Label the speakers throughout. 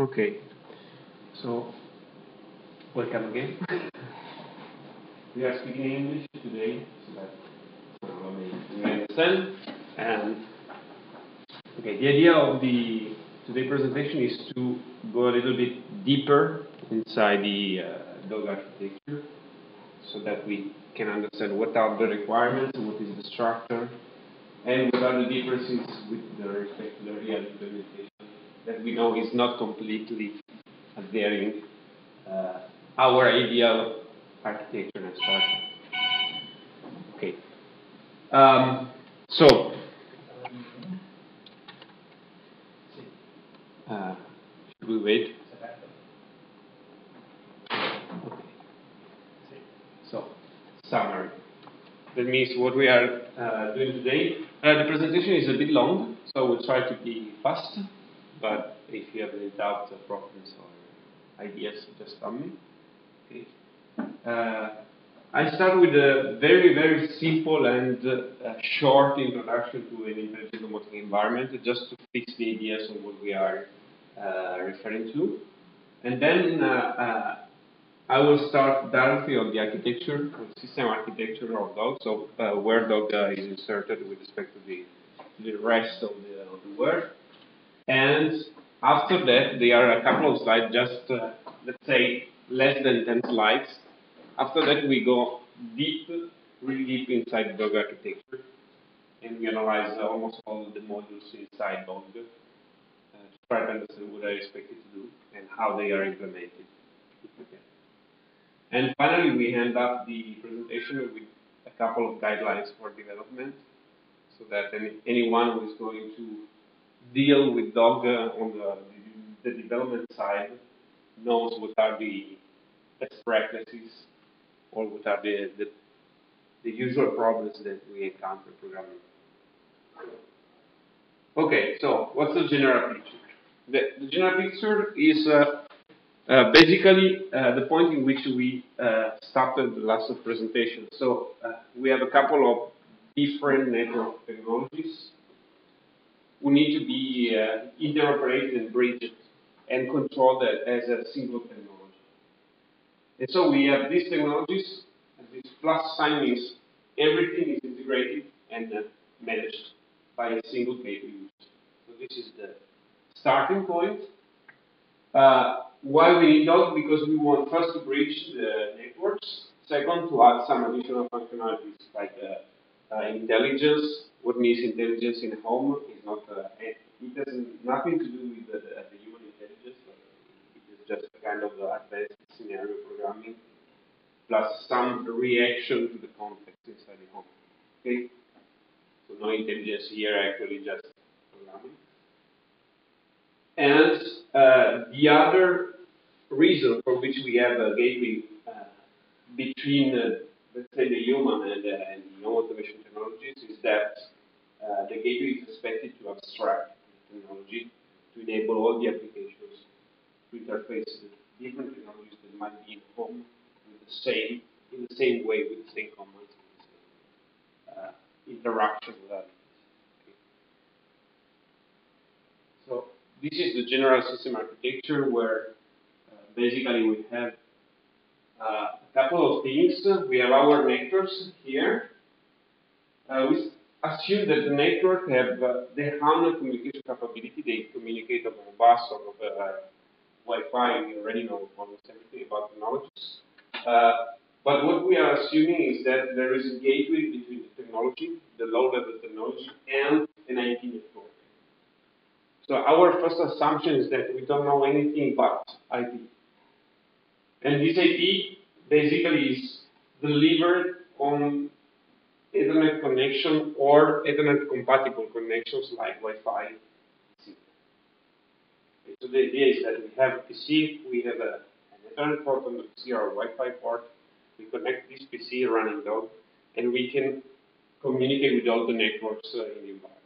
Speaker 1: Okay. So, welcome again. we are speaking English today, so that understand. And okay, the idea of the today presentation is to go a little bit deeper inside the uh, dog architecture, so that we can understand what are the requirements, what is the structure, and what are the differences with the respect to the real implementation that we know is not completely adhering uh, our ideal architecture and structure. Okay. Um, so, uh, should we wait? Okay. So, summary. That means what we are uh, doing today. Uh, the presentation is a bit long, so we'll try to be fast. But if you have any doubts or problems or ideas, just tell me. Okay. Uh, I start with a very, very simple and uh, short introduction to an intelligent domotic environment, just to fix the ideas of what we are uh, referring to. And then uh, uh, I will start directly on the architecture, on system architecture of Dog, so uh, where Dog is inserted with respect to the, to the rest of the, of the world. And after that, there are a couple of slides, just uh, let's say less than 10 slides. After that, we go deep, really deep inside the Dog architecture, and we analyze uh, almost all the modules inside Dog uh, to try to understand what I expected to do and how they are implemented. And finally, we end up the presentation with a couple of guidelines for development so that any, anyone who is going to deal with dog on the, the development side knows what are the best practices or what are the, the, the usual problems that we encounter programming. Okay, so what's the general picture? The, the general picture is uh, uh, basically uh, the point in which we uh, started the last presentation. So uh, we have a couple of different network technologies we need to be uh, interoperated and bridged and controlled as a single technology. And so we have these technologies, this plus sign means everything is integrated and uh, managed by a single KPU. So this is the starting point. Uh, why we need those? Because we want first to bridge the networks. Second, to add some additional functionalities like uh, intelligence, what means intelligence in home is not, uh, it has nothing to do with the, the, human intelligence, it is just a kind of uh, advanced scenario programming plus some reaction to the context inside the home. Okay? So no intelligence here, actually just programming. And uh, the other reason for which we have a gateway uh, between uh, let's say, the human and, uh, and the automation technologies is that uh, the gateway is expected to abstract the technology to enable all the applications to interface with different technologies that might be in home the same, in the same way, with the same commands, with the same uh, interaction with others. So this is the general system architecture where uh, basically we have a couple of things. We have our networks here. Uh, we assume that the network have uh, their own communication capability. They communicate over bus or over uh, Wi-Fi. We already know almost everything about technologies. Uh, but what we are assuming is that there is a gateway between the technology, the low-level technology, and an IP network. So our first assumption is that we don't know anything but IP. And this IP basically is delivered on Ethernet connection or Ethernet compatible connections like Wi-Fi. So the idea is that we have a PC, we have a, an Ethernet port on the PC or a Wi-Fi port. We connect this PC running Dog, and we can communicate with all the networks uh, in the environment.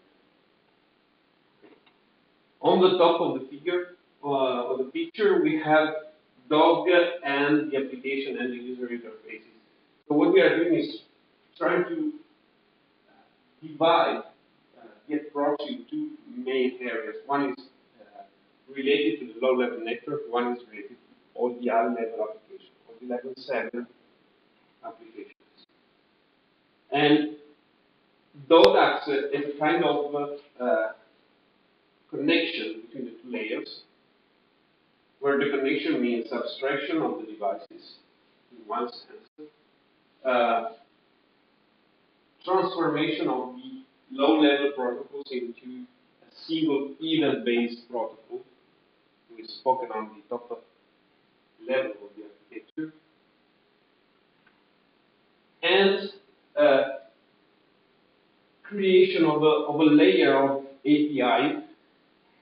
Speaker 1: On the top of the figure, uh, of the picture, we have dog and the application and the user interfaces. So what we are doing is trying to uh, divide uh, get proxy into two main areas. One is uh, related to the low-level network, one is related to all the other level applications, all the level 7 applications. And though that's a, a kind of uh, connection between the two layers, where connection means abstraction of the devices, in one sense, uh, transformation of the low-level protocols into a single event-based protocol. We've spoken on the top of level of the architecture. And uh, creation of a, of a layer of API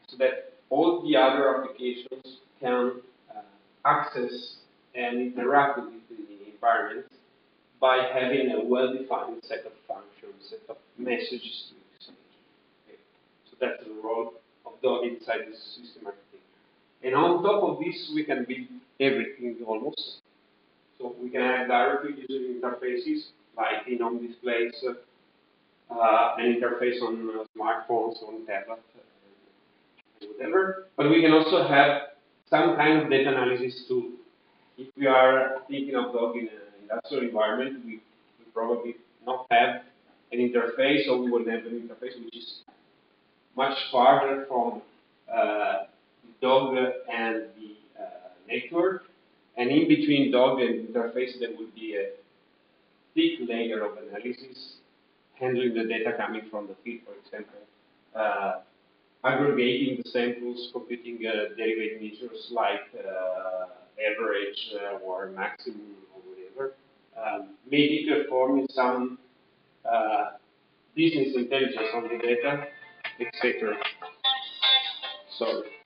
Speaker 1: so that all the other applications can uh, access and interact with the environment by having a well-defined set of functions, set of messages to exchange. Okay. So that's the role of Dog inside the system architecture. And on top of this, we can build everything almost. So we can have directly user interfaces like in-home displays, uh, an interface on uh, smartphones, on tablets, uh, whatever. But we can also have some kind of data analysis tool. If we are thinking of Dog in an industrial environment, we, we probably not have an interface, or we will have an interface which is much farther from uh, dog and the uh, network. And in between dog and interface, there would be a thick layer of analysis handling the data coming from the field, for example, uh, aggregating the samples, computing uh, derived measures like uh, average uh, or maximum or whatever, um, maybe performing some uh, business intelligence on the data, etc. Sorry.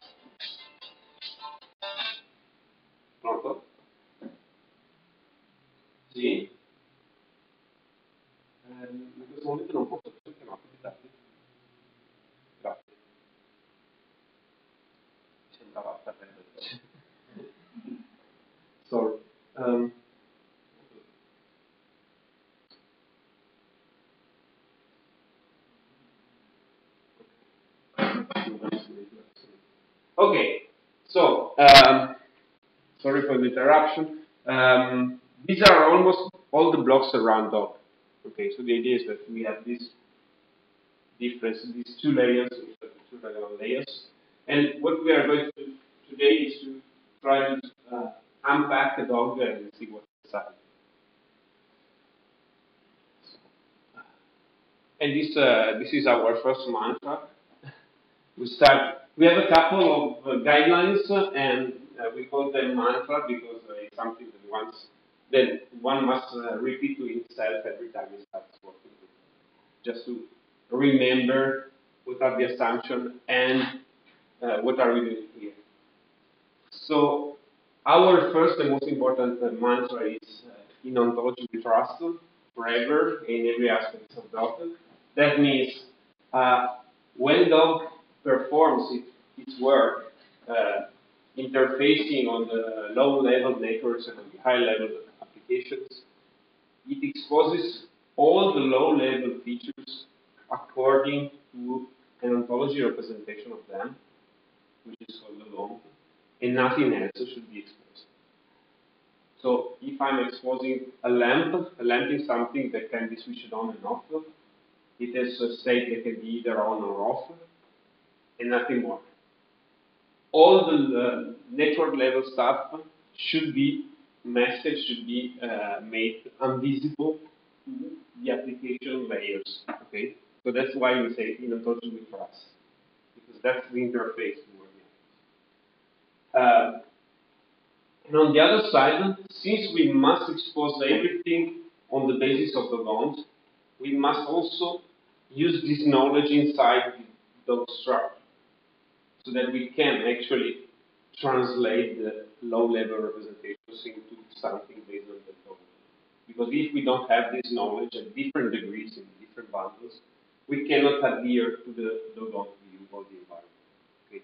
Speaker 1: Interruption. Um, these are almost all the blocks around dog. Okay, so the idea is that we have this difference, these two layers, two layers, and what we are going to do today is to try to uh, unpack the dog and see what's inside. And this uh, this is our first mantra. We start. We have a couple of uh, guidelines, and uh, we call them mantra because uh, it's something that once that one must uh, repeat to himself every time he starts working, just to remember what are the assumptions and uh, what are we doing here. So our first and most important uh, mantra is uh, in ontology we trust forever in every aspect of Docker. That means when Dog performs it, its work, uh, interfacing on the low level networks and on the high level applications, it exposes all the low level features according to an ontology representation of them, which is called the long, and nothing else should be exposed. So if I'm exposing a lamp, a lamp is something that can be switched on and off. It has a state that can be either on or off, and nothing more. All the uh, network level stuff should be masked, should be uh, made invisible to the application layers. Okay, so that's why we say in ontology with trust, because that's the interface uh, and on the other side, since we must expose everything on the basis of the bond, we must also use this knowledge inside the structure so that we can actually translate the low-level representations into something based on the low Because if we don't have this knowledge at different degrees in different bundles, we cannot adhere to the DogOnt view of the environment. Okay?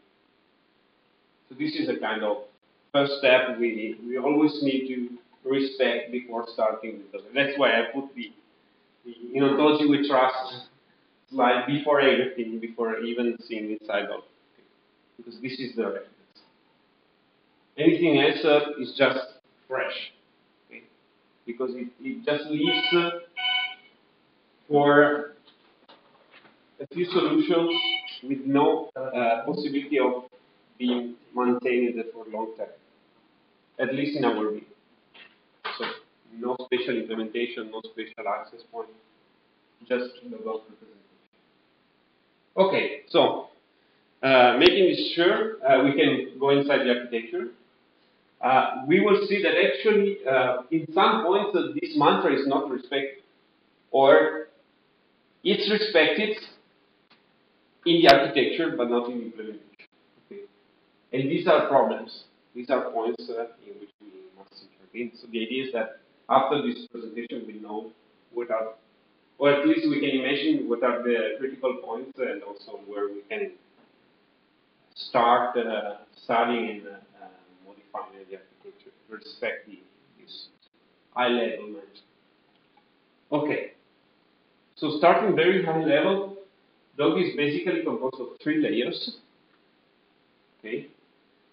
Speaker 1: So this is a kind of first step we need. we always need to respect before starting with Dogon. That's why I put the, the in ontology we trust slide before everything, before even seeing inside of because this is the reference. Anything else uh, is just fresh, okay? because it, it just leaves uh, for a few solutions with no uh, possibility of being maintained for long term, at least in our view. So no special implementation, no special access point, just the representation. Okay, so uh, making this sure, uh, we can go inside the architecture. Uh, we will see that actually, uh, in some points, uh, this mantra is not respected, or it's respected in the architecture, but not in implementation. Okay. And these are problems. These are points in which we must intervene. So the idea is that after this presentation, we know what are, or at least we can imagine what are the critical points and also where we can start uh, studying and uh, modifying the architecture to respect the, this high level management. Okay. So starting very high level, Dog is basically composed of three layers. Okay.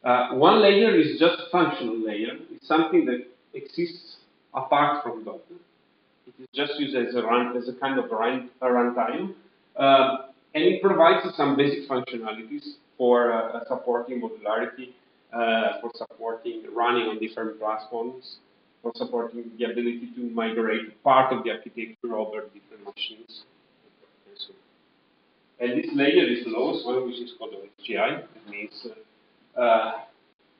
Speaker 1: Uh, one layer is just functional layer. It's something that exists apart from Dog. It is just used as a run, as a kind of run, a runtime, uh, and it provides some basic functionalities for uh, supporting modularity, uh, for supporting running on different platforms, for supporting the ability to migrate part of the architecture over different machines. And this layer is the lowest one, which is called OSGI. It means uh, uh,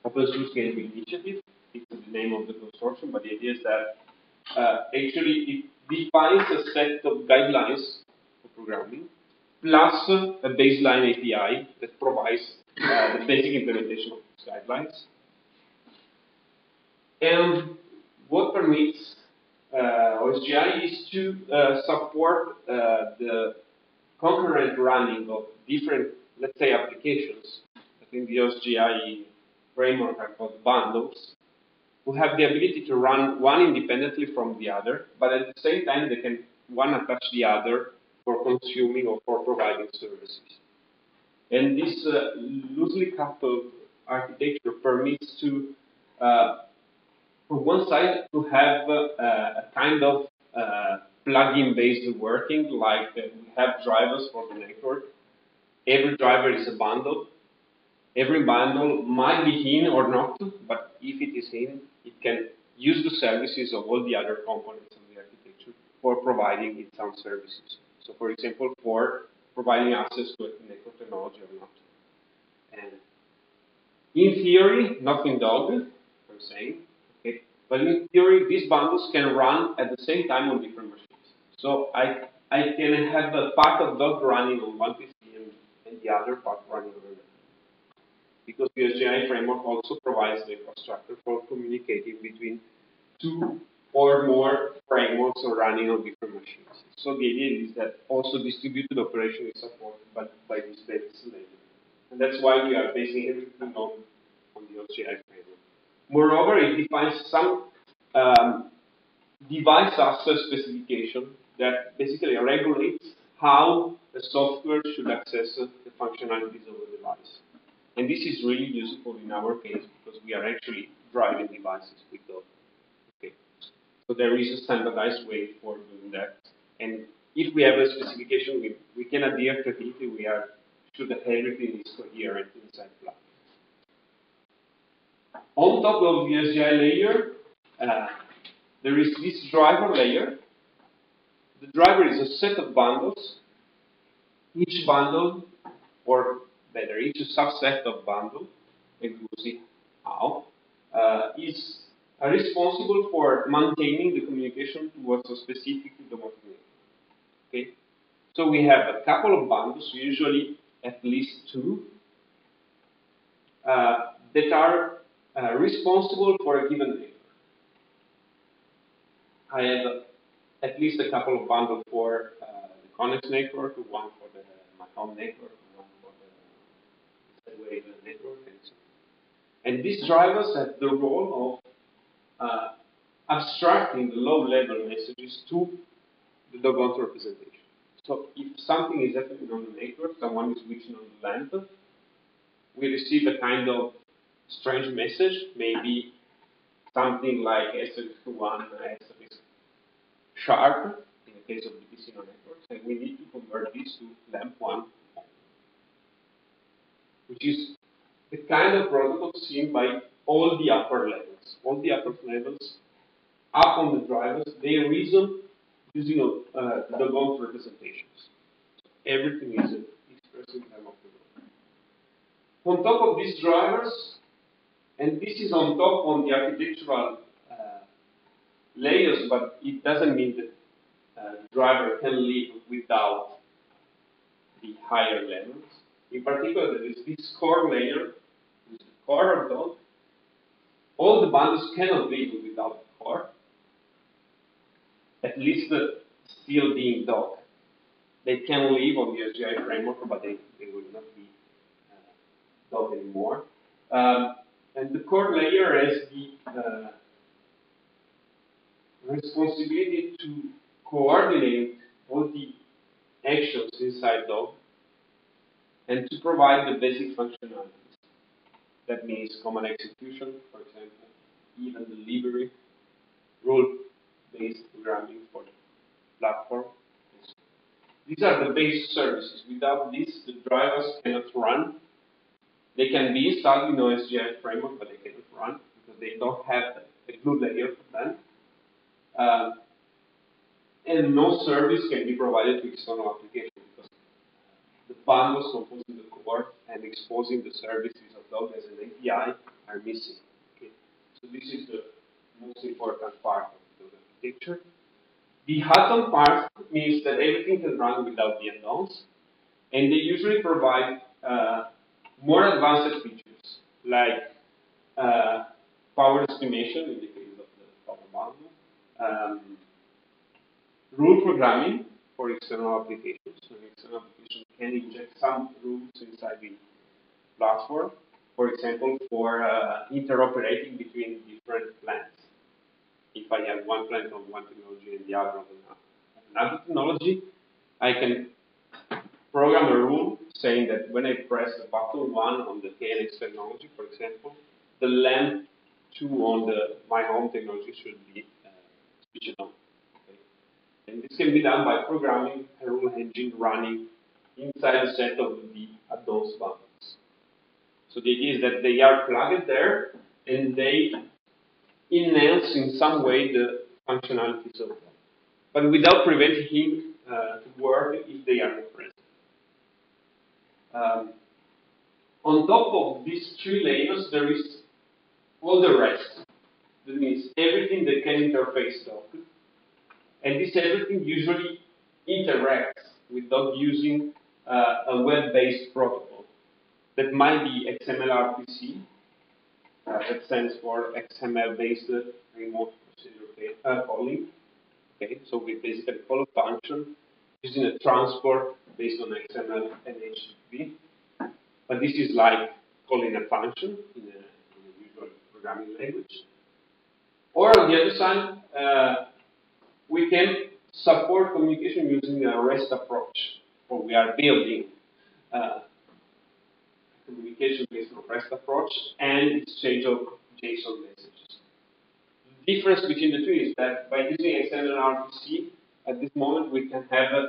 Speaker 1: Open Services Gateway Initiative. It's the name of the consortium, but the idea is that uh, actually it defines a set of guidelines for programming plus a baseline API that provides uh, the basic implementation of these guidelines. And what permits uh, OSGI is to uh, support uh, the concurrent running of different, let's say, applications I think the OSGI framework are called bundles, who have the ability to run one independently from the other, but at the same time they can one attach the other for consuming or for providing services. And this uh, loosely coupled architecture permits to, uh, from one side, to have uh, a kind of uh, plugin based working, like uh, we have drivers for the network. Every driver is a bundle. Every bundle might be in or not, but if it is in, it can use the services of all the other components of the architecture for providing its own services. So, for example, for providing access to a network technology or not. And in theory, nothing dog, I'm saying, okay, but in theory, these bundles can run at the same time on different machines. So I, I can have a part of dog running on one PC and, and the other part running on another. Because the OSGI framework also provides the infrastructure for communicating between two or more frameworks are running on different machines. So the idea is that also distributed operation is supported by, by this base layer. And that's why we are basing everything on, on the OSGI framework. Moreover, it defines some um, device access specification that basically regulates how the software should access the functionalities of the device. And this is really useful in our case because we are actually driving devices with those. So there is a standardized way for doing that. And if we have a specification, we, we can adhere to it. We are sure that everything is coherent inside Plug. On top of the SGI layer, uh, there is this driver layer the driver is a set of bundles. Each bundle, or better, each subset of bundle, and we'll see how, uh, is uh, responsible for maintaining the communication towards a specific domain. Okay? So we have a couple of bundles, usually at least two, uh, that are uh, responsible for a given network. I have at least a couple of bundles for uh, the Konnex network, one for the MyHome network, one for the Wave network, and so on. And these drivers have the role of uh, abstracting the low-level messages to the DogOnt representation. So if something is happening on the network, someone is switching on the lamp, we receive a kind of strange message, maybe something like SX1, SX sharp, in the case of VPC networks, and we need to convert this to LAMP1, which is the kind of protocol seen by all the upper levels. All the upper levels up on the drivers, they reason using uh, the Gauss representations. Everything is expressed in terms of the On top of these drivers, and this is on top on the architectural uh, layers, but it doesn't mean that uh, the driver can live without the higher levels. In particular, there is this core layer, which is the core of. All the bundles cannot live without the core at least still being dog. They can live on the SGI framework, but they, they will not be uh, dog anymore. Um, and the core layer has the uh, responsibility to coordinate all the actions inside dog and to provide the basic functionalities. That means common execution, for example, even delivery, rule based programming for the platform. These are the base services. Without this, the drivers cannot run. They can be installed in OSGI framework, but they cannot run because they don't have a good layer for them. Um, and no service can be provided to external applications because the bundles composing the core and exposing the services those as an API are missing. Okay? So this is the most important part of The architecture. The Hutton part means that everything can run without the unknowns, and they usually provide uh, more advanced features like uh, power estimation in the case of the power bundle, um, rule programming for external applications. So an external application can inject some rules inside the platform, for example, for uh, interoperating between different plants if I have one plant on one technology and the other on another technology, I can program a rule saying that when I press the button one on the KNX technology, for example, the lamp two on the my home technology should be uh, switched on. And this can be done by programming a rule engine running inside a set of the buttons. So the idea is that they are plugged there and they enhance in some way the functionalities of them, but without preventing him uh, to work if they are not present. Um, on top of these three layers, there is all the rest. That means everything that can interface dog. And this everything usually interacts with using uh, a web-based protocol. That might be XML uh, that stands for XML-based remote procedure uh, calling. Okay, so we basically call a function using a transport based on XML and HTTP. But this is like calling a function in a, in a usual programming language. Or on the other side, uh, we can support communication using a REST approach, or we are building uh, communication based on REST approach and exchange of JSON messages. The difference between the two is that by using XML RPC, at this moment we can have a,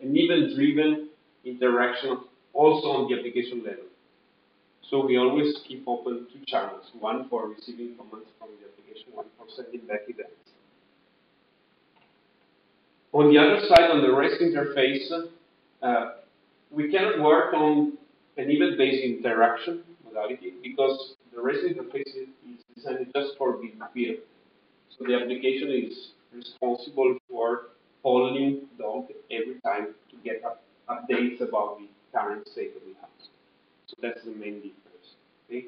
Speaker 1: an event-driven interaction also on the application level. So we always keep open two channels, one for receiving commands from the application, one for sending back events. On the other side, on the REST interface, uh, we cannot work on an event-based interaction modality because the REST interface is designed just for behavior. So the application is responsible for polling dog every time to get up, updates about the current state of the house. So that's the main difference. Okay.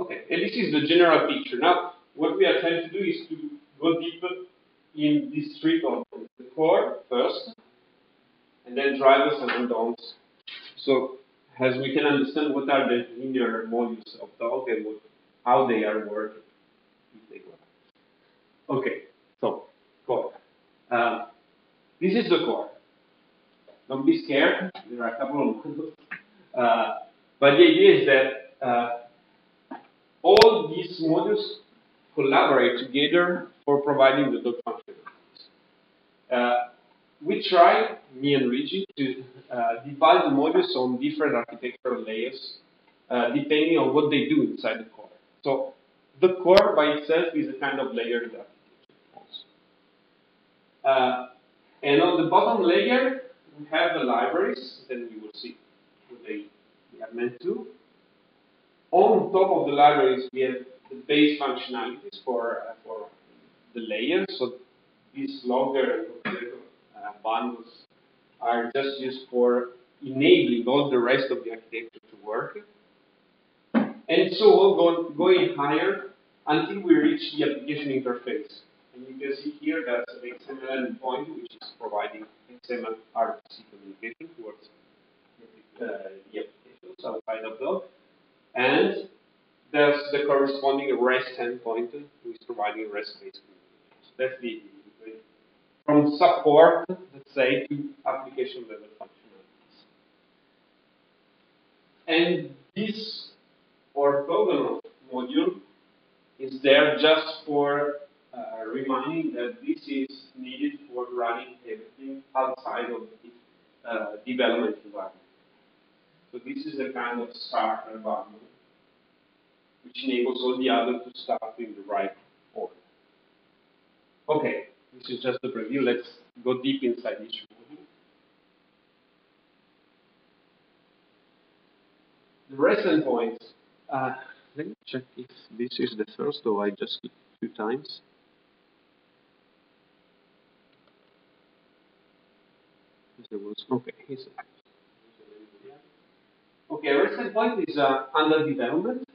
Speaker 1: Okay, and this is the general picture. Now, what we are trying to do is to go deeper in this three components: the core first, and then drivers and add-ons so as we can understand what are the linear modules of dog and what, how they are working. Okay, so core. Uh, this is the core. Don't be scared. There are a couple of modules. Uh, But the idea is that uh, all these modules collaborate together for providing the dog functionalities. We try, me and Luigi, to uh, divide the modules on different architectural layers uh, depending on what they do inside the core. So the core by itself is a kind of layered application also. Uh, and on the bottom layer, we have the libraries, then we will see what they, they are meant to. On top of the libraries, we have the base functionalities for, uh, for the layers. So these logger bundles are just used for enabling all the rest of the architecture to work. And so going, going higher until we reach the application interface. And you can see here that's an XML endpoint, which is providing XML RPC communication towards uh, the applications outside of Dog. And there's the corresponding REST endpoint, which is providing REST-based communication. So that's the from support, let's say, to application level functionalities. And this orthogonal module is there just for uh, reminding that this is needed for running everything outside of the uh, development environment. So this is a kind of starter environment which enables all the others to start in the right order. Okay, this is just a preview. Let's go deep inside each module. The rest endpoints uh, let me check if this is the first or I just clicked two times. Okay. Okay, REST endpoint is uh, under development.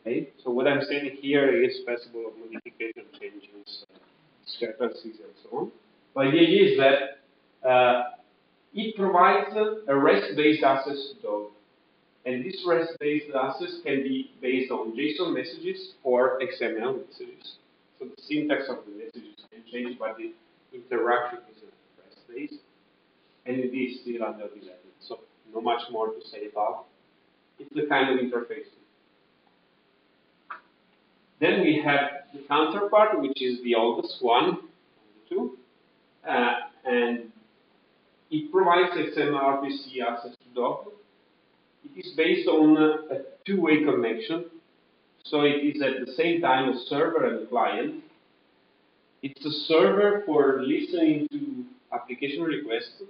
Speaker 1: Okay, so what I'm saying here is possible of modification, changes, discrepancies, and so on. But the idea is that uh, it provides a REST-based access to Dog. And this REST-based access can be based on JSON messages or XML messages. So the syntax of the messages can change, but the interaction is REST-based. And it is still under development. So not much more to say about. It's the kind of interface. Then we have the counterpart, which is the oldest one two. Uh, and it provides XML RPC access to Docker it is based on a two-way connection. So it is at the same time a server and a client. It's a server for listening to application requests.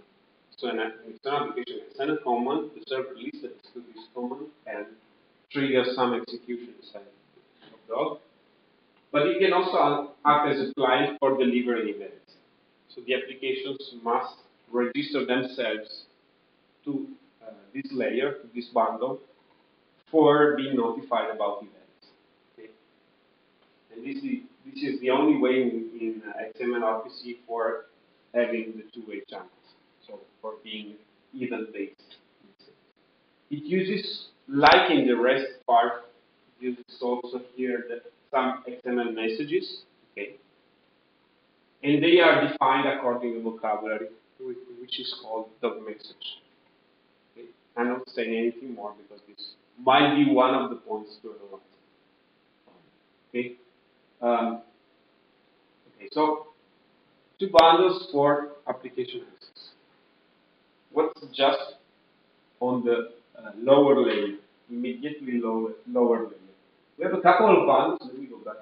Speaker 1: So an, an application send a command, the server listens to this command and triggers some execution inside Dog. But it can also act as a client for delivering events. So the applications must register themselves to uh, this layer, to this bundle, for being notified about events. Okay? And this is, this is the only way in, in uh, XML RPC for having the two-way channels, so for being event-based. It uses, like in the REST part, uses also here the, some XML messages, okay? And they are defined according to vocabulary, which is called dog message. I'm not saying anything more because this might be one of the points to analyze. Okay. Um, okay. So two bundles for application access. What's just on the uh, lower layer, immediately lower lower layer? We have a couple of bundles. Let me go back.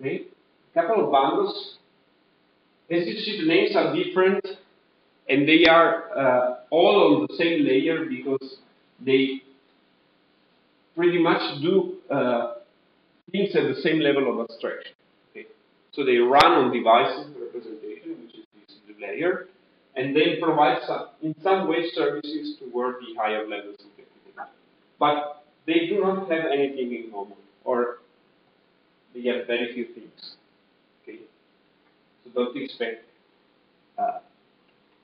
Speaker 1: Okay a couple of bundles. As you see, the names are different, and they are uh, all on the same layer because they pretty much do uh, things at the same level of abstraction. Okay? So they run on devices representation, which is this layer, and they provide some, in some way services toward the higher levels of application. But they do not have anything in common, or they have very few things. Okay, So don't expect uh,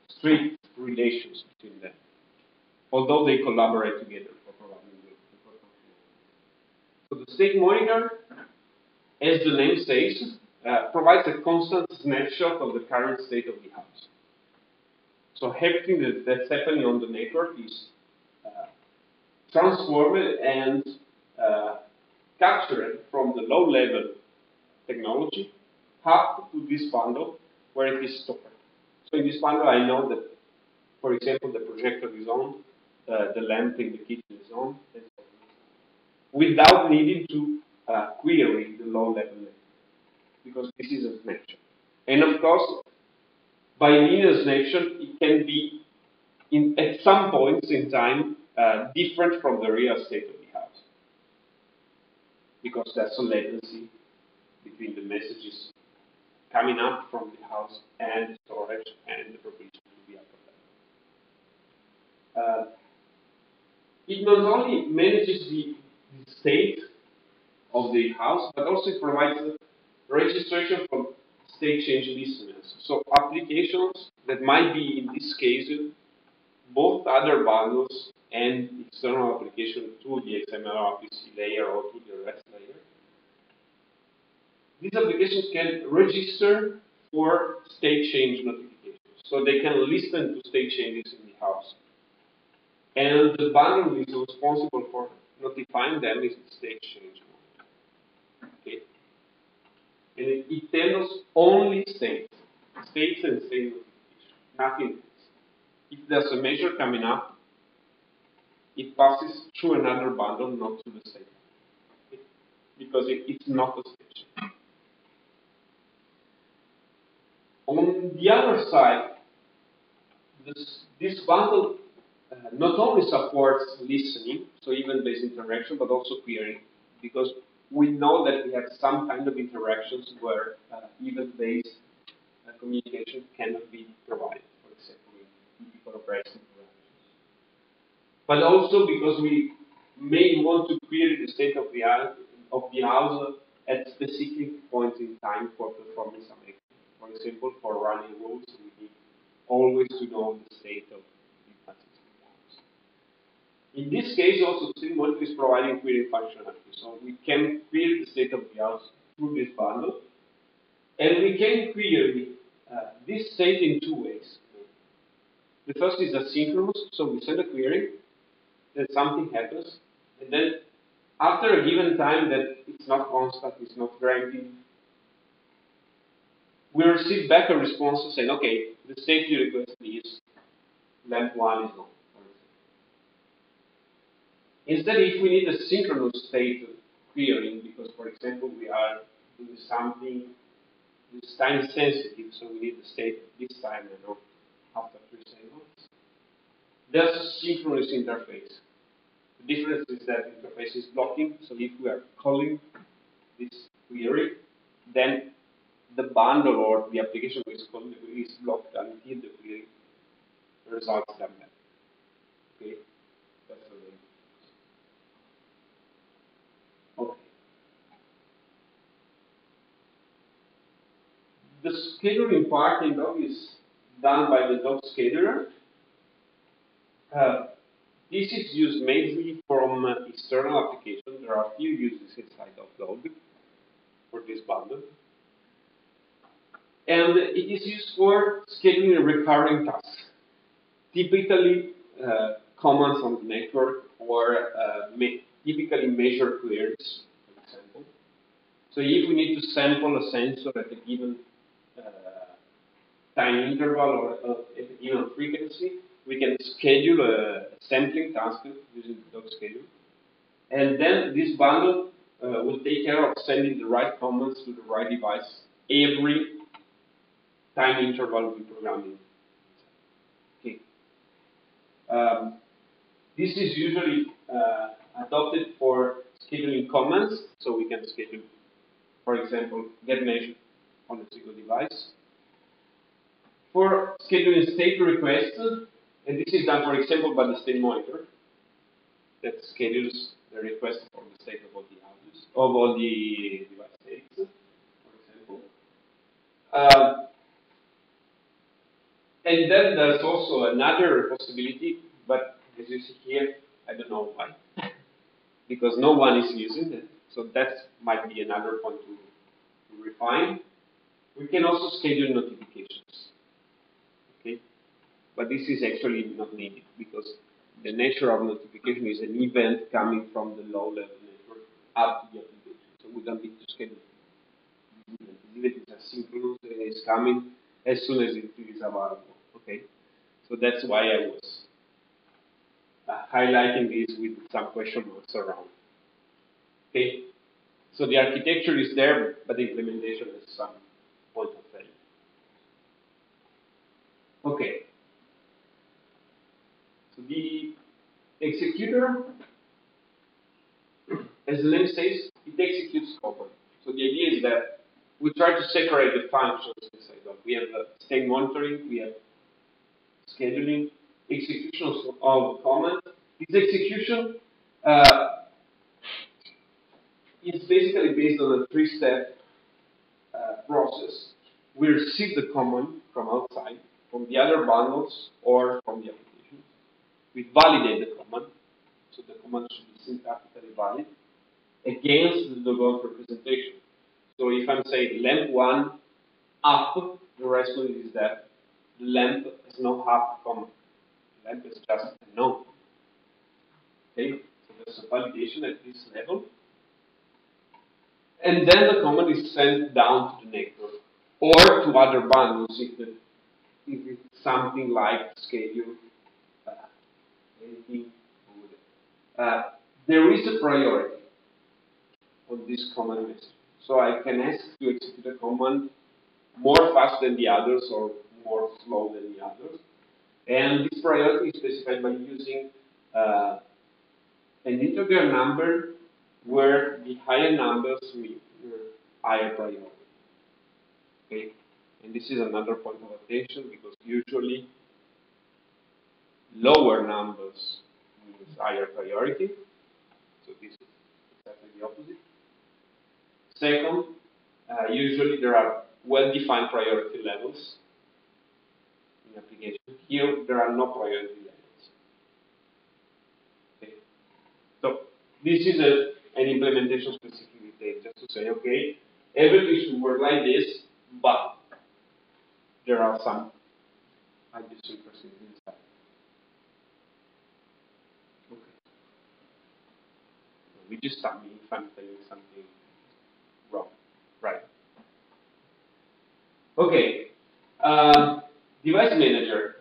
Speaker 1: strict relations between them, although they collaborate together So the state monitor, as the name says, uh, provides a constant snapshot of the current state of the house. So everything that, that's happening on the network is uh, transformed and uh, captured from the low-level technology up to this bundle where it is stored. So in this bundle, I know that, for example, the projector is on, uh, the lamp in the kitchen is on, without needing to uh, query the low-level network, because this is a snapshot. And of course, by linear snapshot, it can be in, at some points in time uh, different from the real state of the house because there's a latency between the messages coming up from the house and storage and the provision to the upper level. Uh, it not only manages the, the, state of the house, but also provides registration from state change listeners. So applications that might be, in this case, both other bundles and external application to the XML RPC layer or to the REST layer. These applications can register for state change notifications. So they can listen to state changes in the house. And the bundle is responsible for notifying them if the state change. And it, tells only states, states and state notification, nothing else. If there's a measure coming up, it passes through another bundle, not to the state. Because it, it's not a state. On the other side, this, this bundle uh, not only supports listening, so even based interaction, but also querying, because we know that we have some kind of interactions where uh, event-based uh, communication cannot be provided, for example, in operations interactions. But also because we may want to query the state of the, of the house at specific points in time for performing some. For example, for running rules, we need always to know the state of in this case, also StateMonitor is providing query functionality. So we can query the state of the house through this bundle. And we can query uh, this state in two ways. The first is asynchronous, so we send a query, then something happens, and then after a given time that it's not constant, it's not granting, we receive back a response saying, okay, the state you request is lamp 1 is on. Instead, if we need a synchronous state of querying, because for example we are doing something that's time sensitive, so we need the state this time and not after three seconds, there's a synchronous interface. The difference is that interface is blocking, so if we are calling this query, then the bundle or the application which is calling is blocked until the query results back. Okay, that's the way. The scheduling part in Dog is done by the Dog scheduler. Uh, this is used mainly from uh, external applications. There are a few uses inside of Dog for this bundle. And it is used for scheduling recurring tasks, typically uh, commands on the network or uh, typically measure queries, for example. So if we need to sample a sensor at a given time interval or a given frequency, we can schedule a sampling task using the dog schedule. And then this bundle uh, will take care of sending the right commands to the right device every time interval we program. Okay. Um, this is usually uh, adopted for scheduling commands, so we can schedule, for example, get on a single device. For scheduling state requests, and this is done, for example, by the state monitor that schedules the request for the state of all the houses, of all the device states, for example. Uh, and then there's also another possibility, but as you see here, I don't know why, because no one is using it. So that might be another point to, to refine We can also schedule notifications. But this is actually not needed because the nature of notification is an event coming from the low-level network up to the application. So we don't need to schedule it. Event is asynchronous and it's coming as soon as it is available. Okay, so that's why I was uh, highlighting this with some question marks around. Okay, so the architecture is there, but the implementation is some point of failure. Okay. The executor, as the name says, it executes code. So the idea is that we try to separate the functions inside of. We have uh, state monitoring, we have scheduling, execution of the command. This execution uh, is basically based on a three-step uh, process. We receive the command from outside, from the other bundles, or from the application. We validate the command, so the command should be syntactically valid, against the logout representation. So if I'm saying lamp 1 up, the response is that the lamp has no half command. Lamp is just a no. Okay, so there's a validation at this level. And then the command is sent down to the network or to other bundles if, the, if it's something like schedule, anything. Uh, there is a priority on this command message. So I can ask to execute a command more fast than the others or more slow than the others. And this priority is specified by using uh, an integer number where the higher numbers mean higher priority. Okay, and this is another point of attention because usually lower numbers means higher priority. So this is exactly the opposite. Second, uh, usually there are well-defined priority levels in application. Here there are no priority levels. Okay. So this is a an implementation specific detail, just to say, okay, everything should work like this, but there are some idiosyncrasies inside. Okay. We just stop me if I'm saying something wrong. Right. Okay. Um, device manager.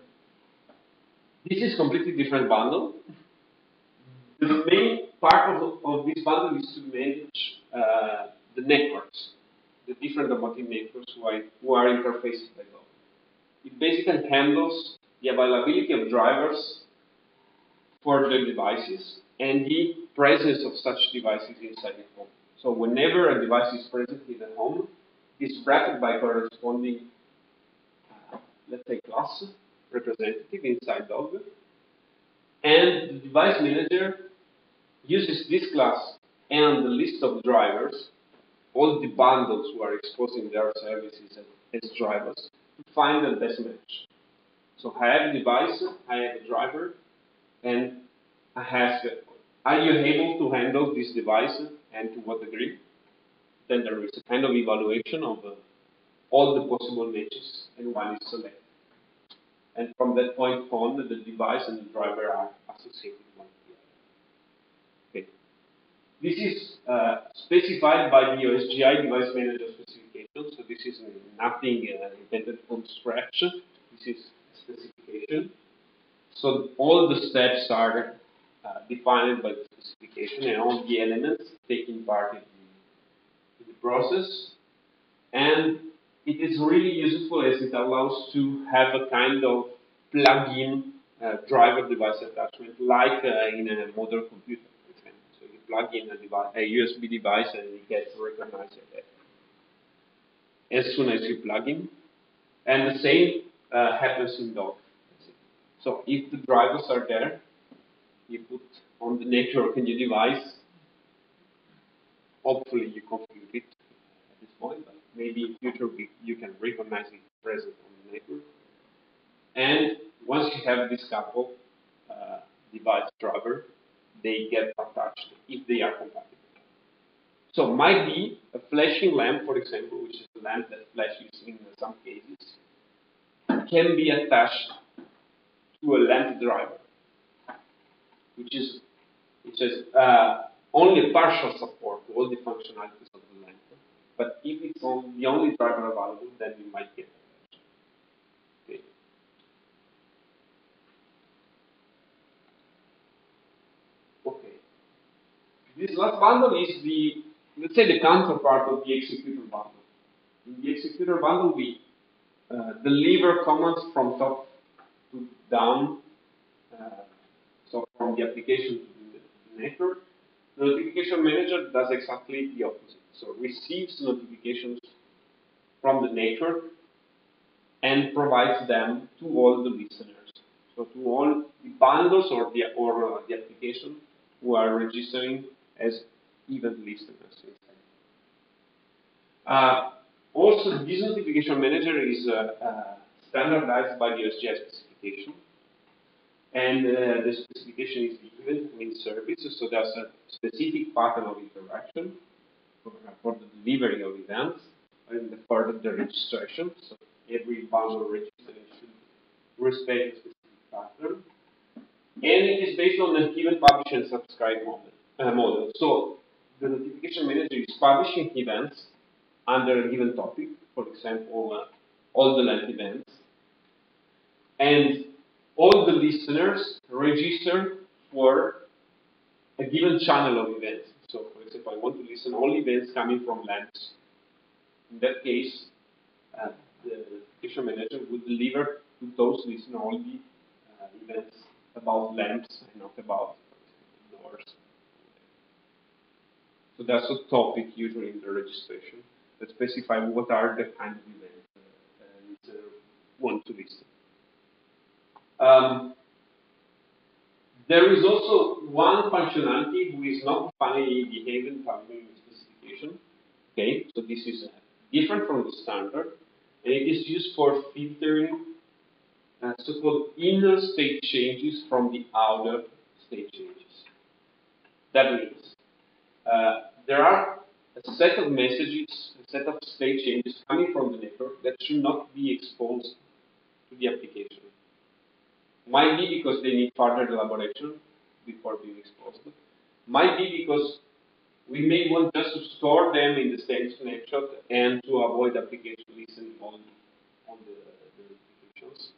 Speaker 1: This is completely different bundle. The main part of, of this bundle is to manage uh, the networks, the different domotic networks who are, who are interfaced by. It basically handles the availability of drivers for the devices and the presence of such devices inside the home. So whenever a device is present in the home, it's bracketed by corresponding, uh, let's say, class representative inside Dog. And the device manager uses this class and the list of drivers, all the bundles who are exposing their services as drivers, to find the best match. So I have a device, I have a driver, and I ask, are you able to handle this device and to what degree? Then there is a kind of evaluation of uh, all the possible matches, and one is selected. And from that point on, the device and the driver are associated one together. Okay. This is uh, specified by the OSGi device manager specification, so this is nothing uh, invented from scratch. This is specification. So all the steps are uh, defined by the specification and all the elements taking part in the, in the process. And it is really useful as it allows to have a kind of plug-in uh, driver device attachment, like uh, in a modern computer. So you plug in a, device, a USB device and it gets recognized as soon as you plug in. And the same uh, happens in Dog. So if the drivers are there, you put on the network in your device. Hopefully you configure it at this point, but maybe in future you can recognize it present on the network. And once you have this couple uh, device driver, they get attached if they are compatible. So might be a flashing lamp, for example, which is a lamp that flashes in some cases, can be attached to a lamp driver, which is which is uh, only a partial support to all the functionalities of the lamp. But if it's on the only driver available, then you might get okay. Okay. This last bundle is the let's say the counterpart of the executor bundle. In the executor bundle, we uh, deliver commands from top to down, uh, from the application to the network. The notification manager does exactly the opposite. So receives notifications from the network and provides them to all the listeners. So to all the bundles or the or uh, the application who are registering as event listeners. Uh, also, this notification manager is uh, uh, standardized by the OSGi specification. And uh, the specification is the Event Admin service, so there's a specific pattern of interaction for, for the delivery of events and the for the registration. So every bundle registration should respect a specific pattern. And it is based on the given publish and subscribe model. Uh, model. So the notification manager is publishing events under a given topic, for example, uh, all the LAMP events, and all the listeners register for a given channel of events. So, for example, I want to listen all events coming from lamps. In that case, uh, the notification manager would deliver to those listeners only uh, events about lamps and not about doors. So that's a topic usually in the registration that specify what are the kind of events uh, uh, want to listen. Um, there is also one functionality who is not finally behaving following the specification. Okay, so this is different from the standard, and it is used for filtering uh, so-called inner state changes from the outer state changes. That means uh, there are a set of messages, a set of state changes coming from the network that should not be exposed to the application. Might be because they need further elaboration before being exposed. Might be because we may want just to store them in the same snapshot and to avoid application listening on, on the, the applications.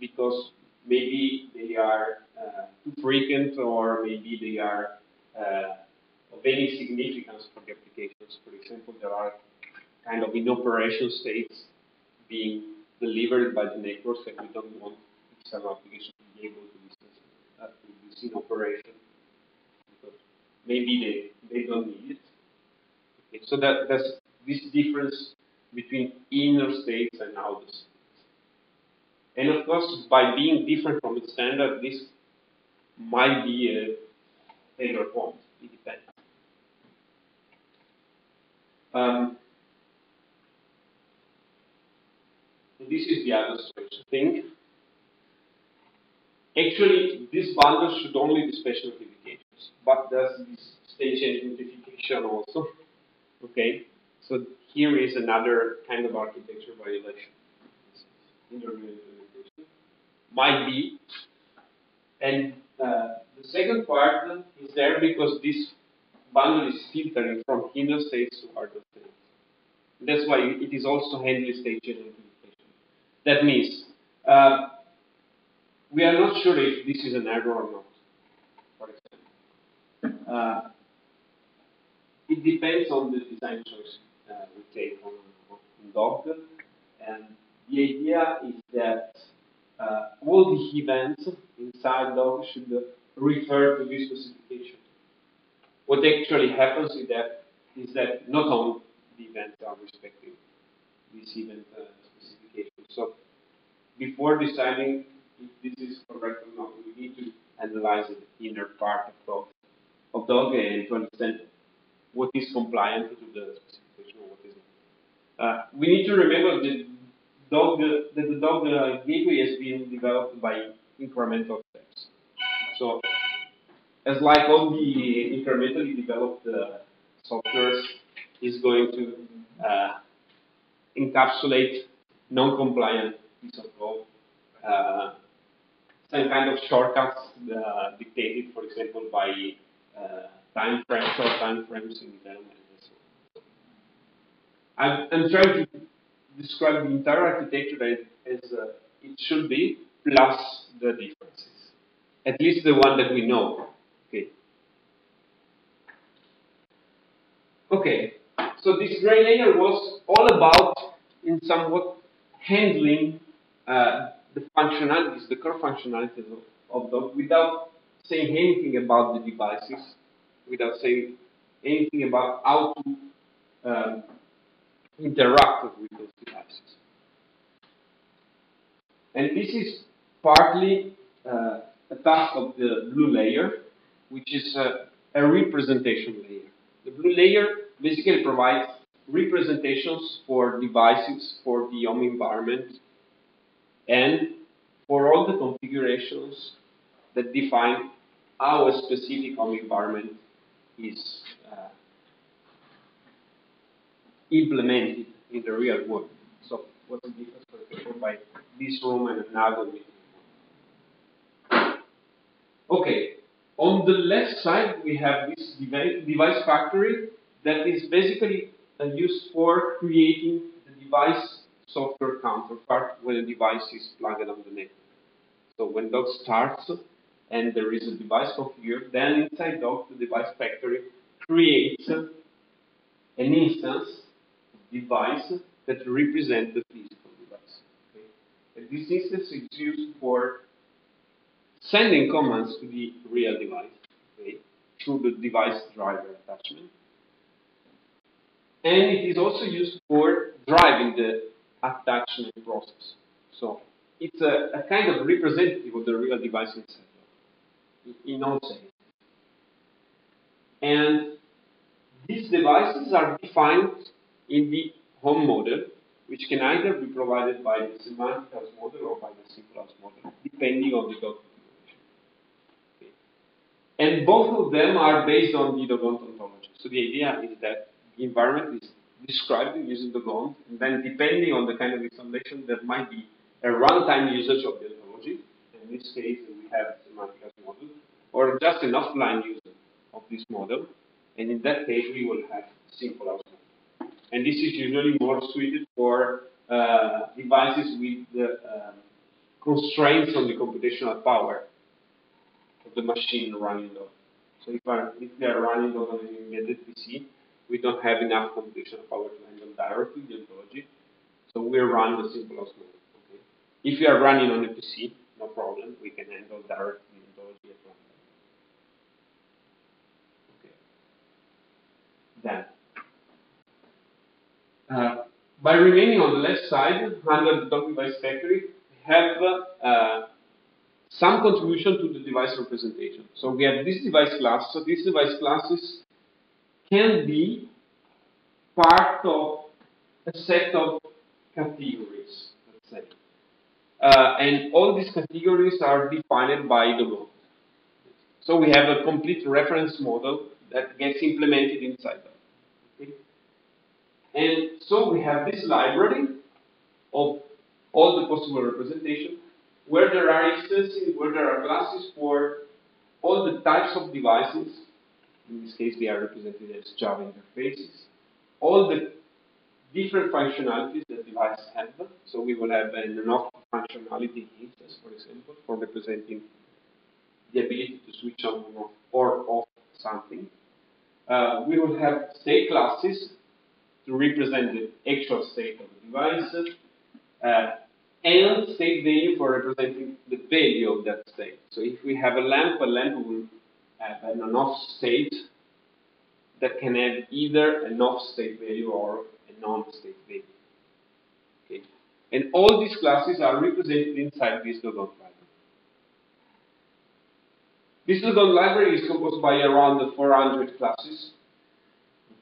Speaker 1: Because maybe they are uh, too frequent or maybe they are uh, of any significance for the applications. For example, there are kind of in operation states being delivered by the networks that we don't want external applications to be able to uh, to this in operation because maybe they, they don't need it. Okay, so that, that's this difference between inner states and outer states. And of course, by being different from the standard, this might be a failure point. It depends. Um, this is the other thing. Actually, this bundle should only be special notifications, but there's this state change notification also. Okay, so here is another kind of architecture violation. Might be. And uh, the second part is there because this bundle is filtering from inner states to outer states. That's why it is also handling state change notification. That means uh, we are not sure if this is an error or not, for example. Uh, it depends on the design choice uh, we take on, on Dog. And the idea is that uh, all the events inside Dog should refer to this specification. What actually happens is that is that not all the events are respecting this event uh, specification. So before deciding this is correct or not, we need to analyze the inner part of dog, of dog and to understand what is compliant to the specification what is not. Uh, we need to remember that dog that the dog uh, gateway has been developed by incremental steps. So as like all the incrementally developed uh, softwares is going to uh, encapsulate non-compliant piece of code. Uh, some kind of shortcuts uh, dictated, for example, by uh, time frames or time frames in development. I'm, I'm trying to describe the entire architecture as, as uh, it should be, plus the differences. At least the one that we know. Okay. Okay. So this gray layer was all about, in somewhat, handling uh, the functionalities, the core functionalities of, of without saying anything about the devices, without saying anything about how to um, interact with those devices. And this is partly uh, a task of the blue layer, which is a, a representation layer. The blue layer basically provides representations for devices for the home environment and for all the configurations that define how a specific home environment is uh, implemented in the real world. So what's the difference, for example, by this room and another? Okay, on the left side we have this device factory that is basically used for creating the device software counterpart when a device is plugged on the network. So when Dog starts and there is a device configured, then inside Dog the device factory creates an instance device that represents the physical device. Okay? And this instance is used for sending commands to the real device okay, through the device driver attachment. And it is also used for driving the attachment process. So it's a, a kind of representative of the real device itself, in all sense. And these devices are defined in the home model, which can either be provided by the semantic house model or by the simple house model, depending on the. Okay. And both of them are based on the DogOnt ontology. So the idea is that the environment is described using DogOnt, and then depending on the kind of installation, there might be a runtime usage of the ontology. In this case, we have semantic model, or just an offline use of this model. And in that case, we will have simple model. And this is usually more suited for uh, devices with uh, constraints on the computational power of the machine running on. So if, I, if they are running on an embedded PC, we don't have enough computational power to handle directly the ontology. So we run the simple model. Okay? If you are running on a PC, no problem, we can handle directly the ontology at runtime. Then, uh, by remaining on the left side, under the Dog device factory, we have uh, some contribution to the device representation. So we have this device class. So this device classes can be part of a set of categories, let's say. Uh, and all these categories are defined by the model. So we have a complete reference model that gets implemented inside them. Okay? And so we have this library of all the possible representation where there are instances, where there are classes for all the types of devices. In this case, they are represented as Java interfaces. All the different functionalities that devices have. So we will have an functionality instance, for example, for representing the ability to switch on or off something. Uh, we will have state classes to represent the actual state of the device, uh, and state value for representing the value of that state. So if we have a lamp, a lamp will have an on-off state that can have either an off state value or a non-state value. Okay. And all these classes are represented inside this DogOnt library. This DogOnt library is composed by around 400 classes.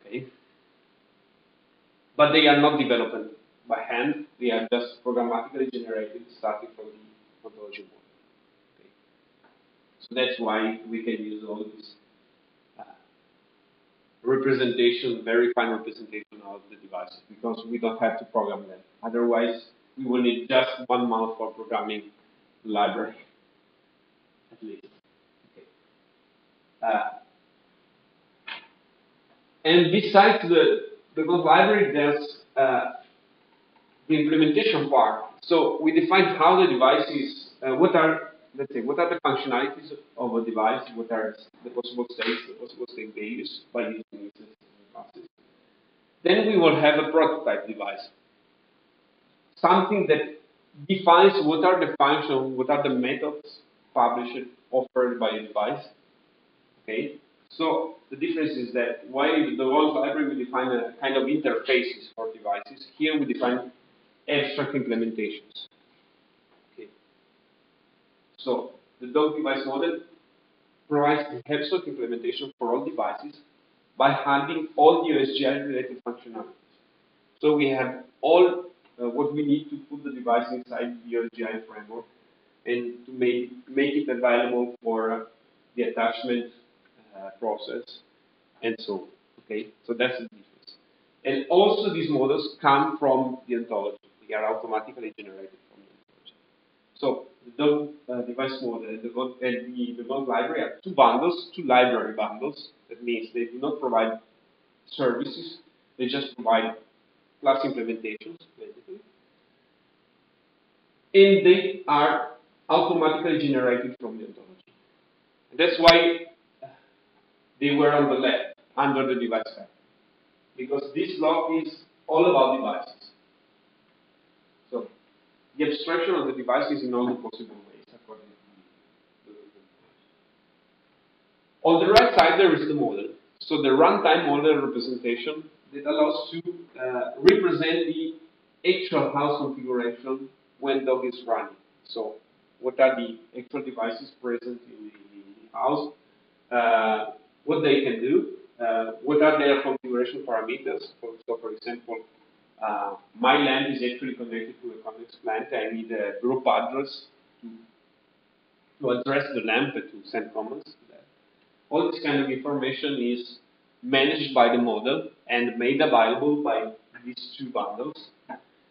Speaker 1: Okay. But they are not developed by hand. They are just programmatically generated starting from the ontology model. So that's why we can use all these uh, representation, very fine representation of the devices because we don't have to program them. Otherwise, we will need just one month for programming library, at least. Okay. Uh, and besides the, the library, there's uh, the implementation part. So we define how the device is, uh, what are, let's say, what are the functionalities of a device, what are the possible states, the possible state values by using these classes. Then we will have a prototype device, something that defines what are the functions, what are the methods published, offered by a device. Okay, so the difference is that while the Vault library we define a kind of interfaces for devices, here we define abstract implementations. So the dog device model provides the abstract implementation for all devices by handling all the OSGi related functionalities. So we have all uh, what we need to put the device inside the OSGi framework and to make, make it available for uh, the attachment uh, process and so on. Okay, so that's the difference. And also these models come from the ontology. They are automatically generated from the ontology. So the uh, device model and the, and the, the library are two bundles, two library bundles. That means they do not provide services. They just provide class implementations, basically. And they are automatically generated from the ontology. And that's why they were on the left, under the device factory. Because this block is all about devices. The abstraction of the device is in all the possible ways, according to the On the right side, there is the model. So, the runtime model representation that allows to uh, represent the actual house configuration when dog is running. So, what are the actual devices present in the, in the house? Uh, what they can do, uh, what are their configuration parameters. So, for example, uh, my land is actually connected to a Konnex plant. I need a group address to, to address the lamp to send comments. All this kind of information is managed by the model and made available by these two bundles.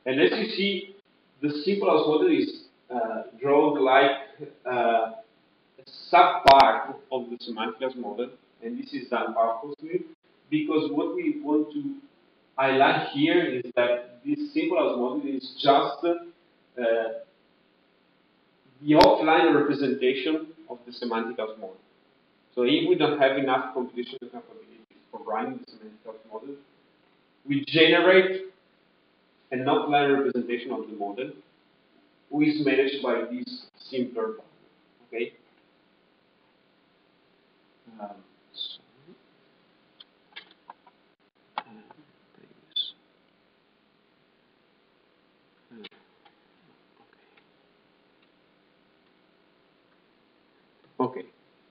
Speaker 1: And as you see, the simple house model is uh, drawn like uh, a sub-part of the semantic model and this is done purposely because what we want to highlight here is that this simple model is just uh, the offline representation of the semantic model. So if we don't have enough computational capabilities for running the semantic model, we generate an offline representation of the model, who is managed by this simpler. Okay. Um, Okay.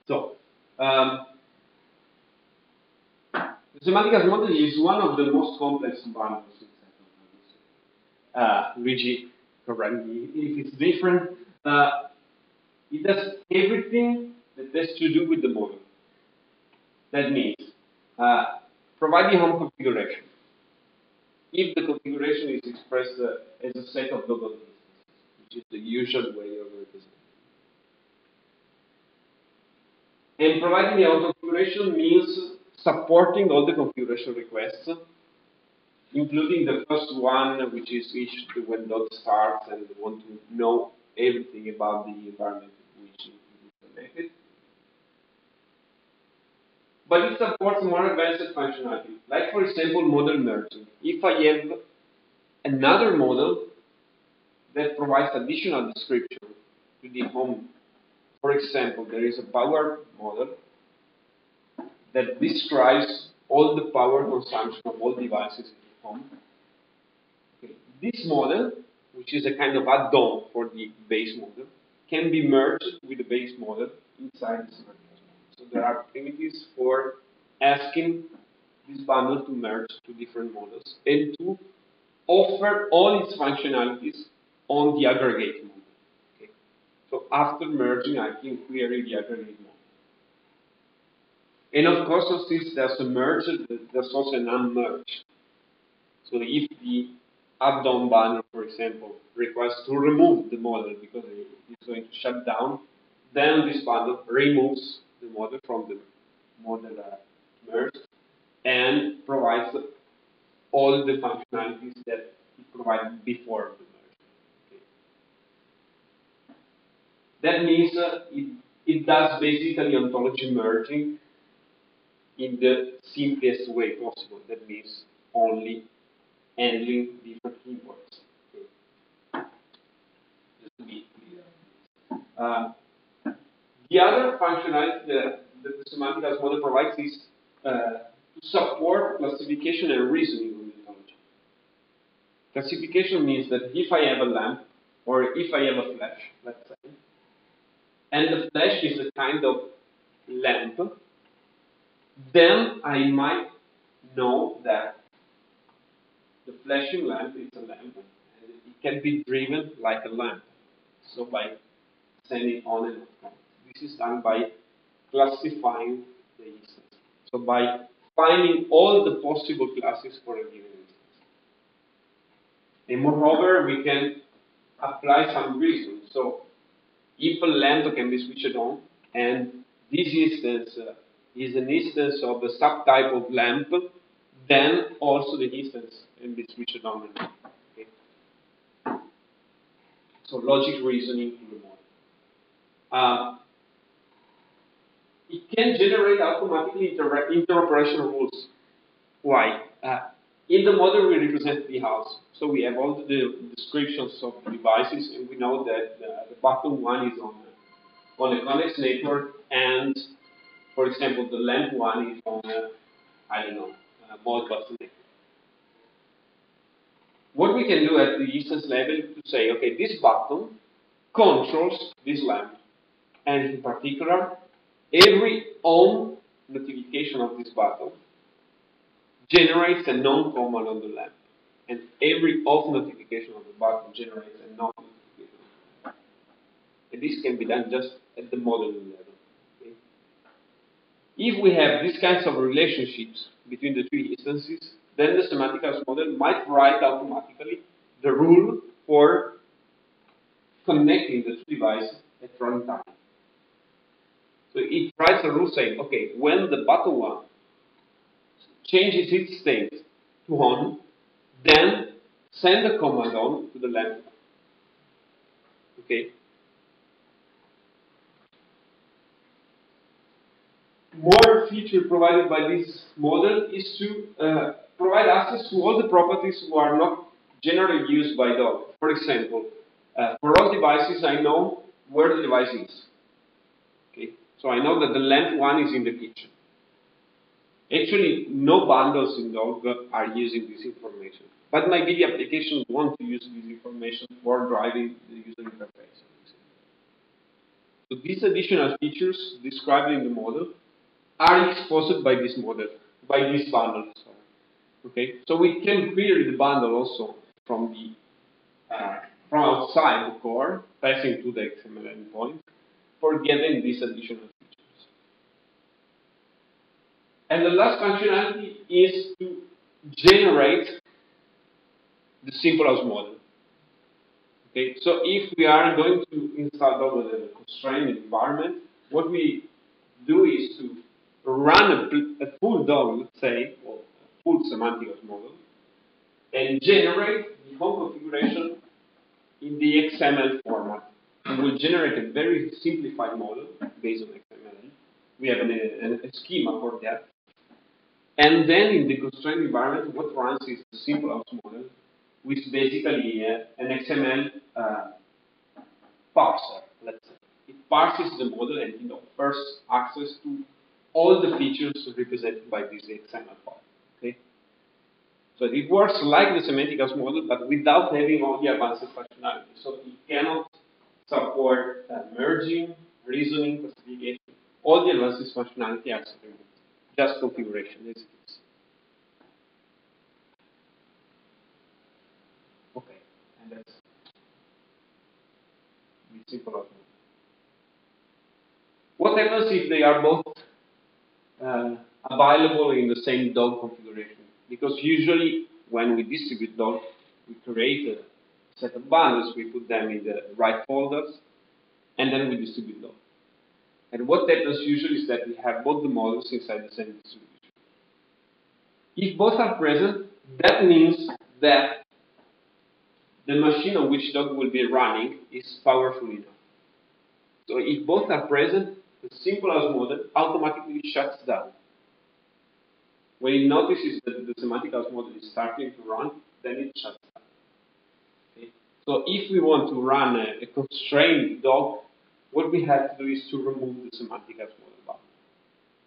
Speaker 1: So, um, the semantic model is one of the most complex bundles uh, Luigi, correct me if it's different. Uh, it does everything that has to do with the model. That means uh, providing home configuration. If the configuration is expressed uh, as a set of local instances, which is the usual way of representing And providing the auto configuration means supporting all the configuration requests, including the first one, which is issued when dot starts and want to know everything about the environment which is connected. But it supports more advanced functionality, like for example model merging. If I have another model that provides additional description to the home for example, there is a power model that describes all the power consumption of all devices in the home. Okay. This model, which is a kind of add-on for the base model, can be merged with the base model inside semantic model. So there are primitives for asking this bundle to merge two different models and to offer all its functionalities on the aggregate model. So after merging, I can query the aggregate model. And of course, since there's a merge, there's also an unmerge. So if the add-on banner, for example, requests to remove the model because it's going to shut down, then this bundle removes the model from the model uh, merge and provides all the functionalities that it provided before the merge. Okay. That means uh, it, it does basically ontology merging in the simplest way possible. That means only handling different clear. Uh, the other functionality that, that the semantic model provides is uh, to support classification and reasoning on ontology. Classification means that if I have a lamp, or if I have a flash, let's say, and the flash is a kind of lamp, then I might know that the flashing lamp is a lamp and it can be driven like a lamp. So by sending on and off. This is done by classifying the instance. So by finding all the possible classes for a given instance. And moreover, we can apply some reason. So if a lamp can be switched on and this instance is an instance of a subtype of lamp, then also the instance can be switched on. Okay? So logic reasoning in the model. Uh, it can generate automatically inter interoperation rules. Why? Uh, in the model, we represent the house. So we have all the descriptions of the devices, and we know that uh, the bottom one is on, on a Konnex network and for example, the lamp one is on a, I don't know, Modbus network. What we can do at the instance level to say, okay, this button controls this lamp. And in particular, every on notification of this button generates a non command on the lamp. And every off notification of the button generates a non notification. And this can be done just at the model level. If we have these kinds of relationships between the two instances, then the semantic model might write automatically the rule for connecting the two devices at runtime. So it writes a rule saying, okay, when the button one changes its state to on, then send a command on to the lamp. Okay, more feature provided by this model is to uh, provide access to all the properties who are not generally used by dog. For example, uh, for all devices, I know where the device is. Okay, so I know that the lamp one is in the kitchen. Actually, no bundles in dog are using this information, but maybe the application want to use this information for driving the user interface. So these additional features described in the model are exposed by this model, by this bundle. Okay, so we can query the bundle also from the uh, from outside the core, passing to the XML endpoint for getting these additional features. And the last functionality is to generate the simple house model. Okay, so if we are going to install double a constrained environment, what we do is to run a, a full DOM, let's say, or a full semantic model, and generate the whole configuration in the XML format. And we'll generate a very simplified model based on XML. We have an, an, a schema for that. And then in the constrained environment, what runs is the simple house model, which basically uh, an XML uh, parser, let's say. It parses the model and know, first access to all the features represented by this XML file. Okay? So it works like the semantic house model, but without having all the advanced functionality. So it cannot support uh, merging, reasoning, classification. All the advanced functionality are removed. Just configuration as. Okay, and that's the simple What happens if they are both uh, available in the same dog configuration. Because usually when we distribute dog, we create a set of bundles, we put them in the right folders, and then we distribute dog. And what happens usually is that we have both the models inside the same distribution. If both are present, that means that the machine on which dog will be running is powerful enough. So if both are present, the simple house model automatically shuts down. When it notices that the semantic house model is starting to run, then it shuts down. Okay? So if we want to run a, a, constrained dog, what we have to do is to remove the semantic as model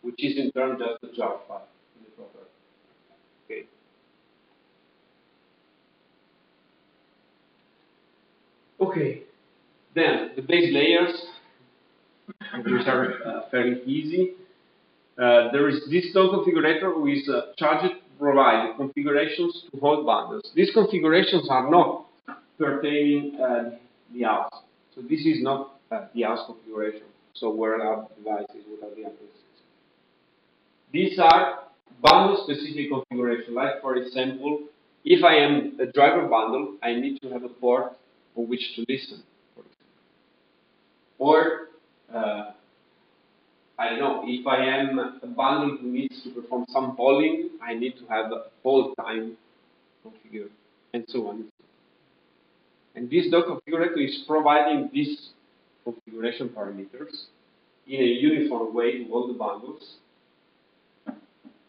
Speaker 1: which is in turn just the jar file in the proper. Okay. Okay. Then the base layers which are uh, fairly easy. Uh, there is this dog configurator with uh, charged to provide configurations to hold bundles. These configurations are not pertaining uh, the house. So this is not uh, the house configuration. So where are devices, what are the addresses. These are bundle specific configuration. Like for example, if I am a driver bundle, I need to have a port on which to listen. Or uh, I don't know, if I am a bundle who needs to perform some polling, I need to have a poll time configured, and so on. And this dog configurator is providing these configuration parameters in a uniform way to all the bundles.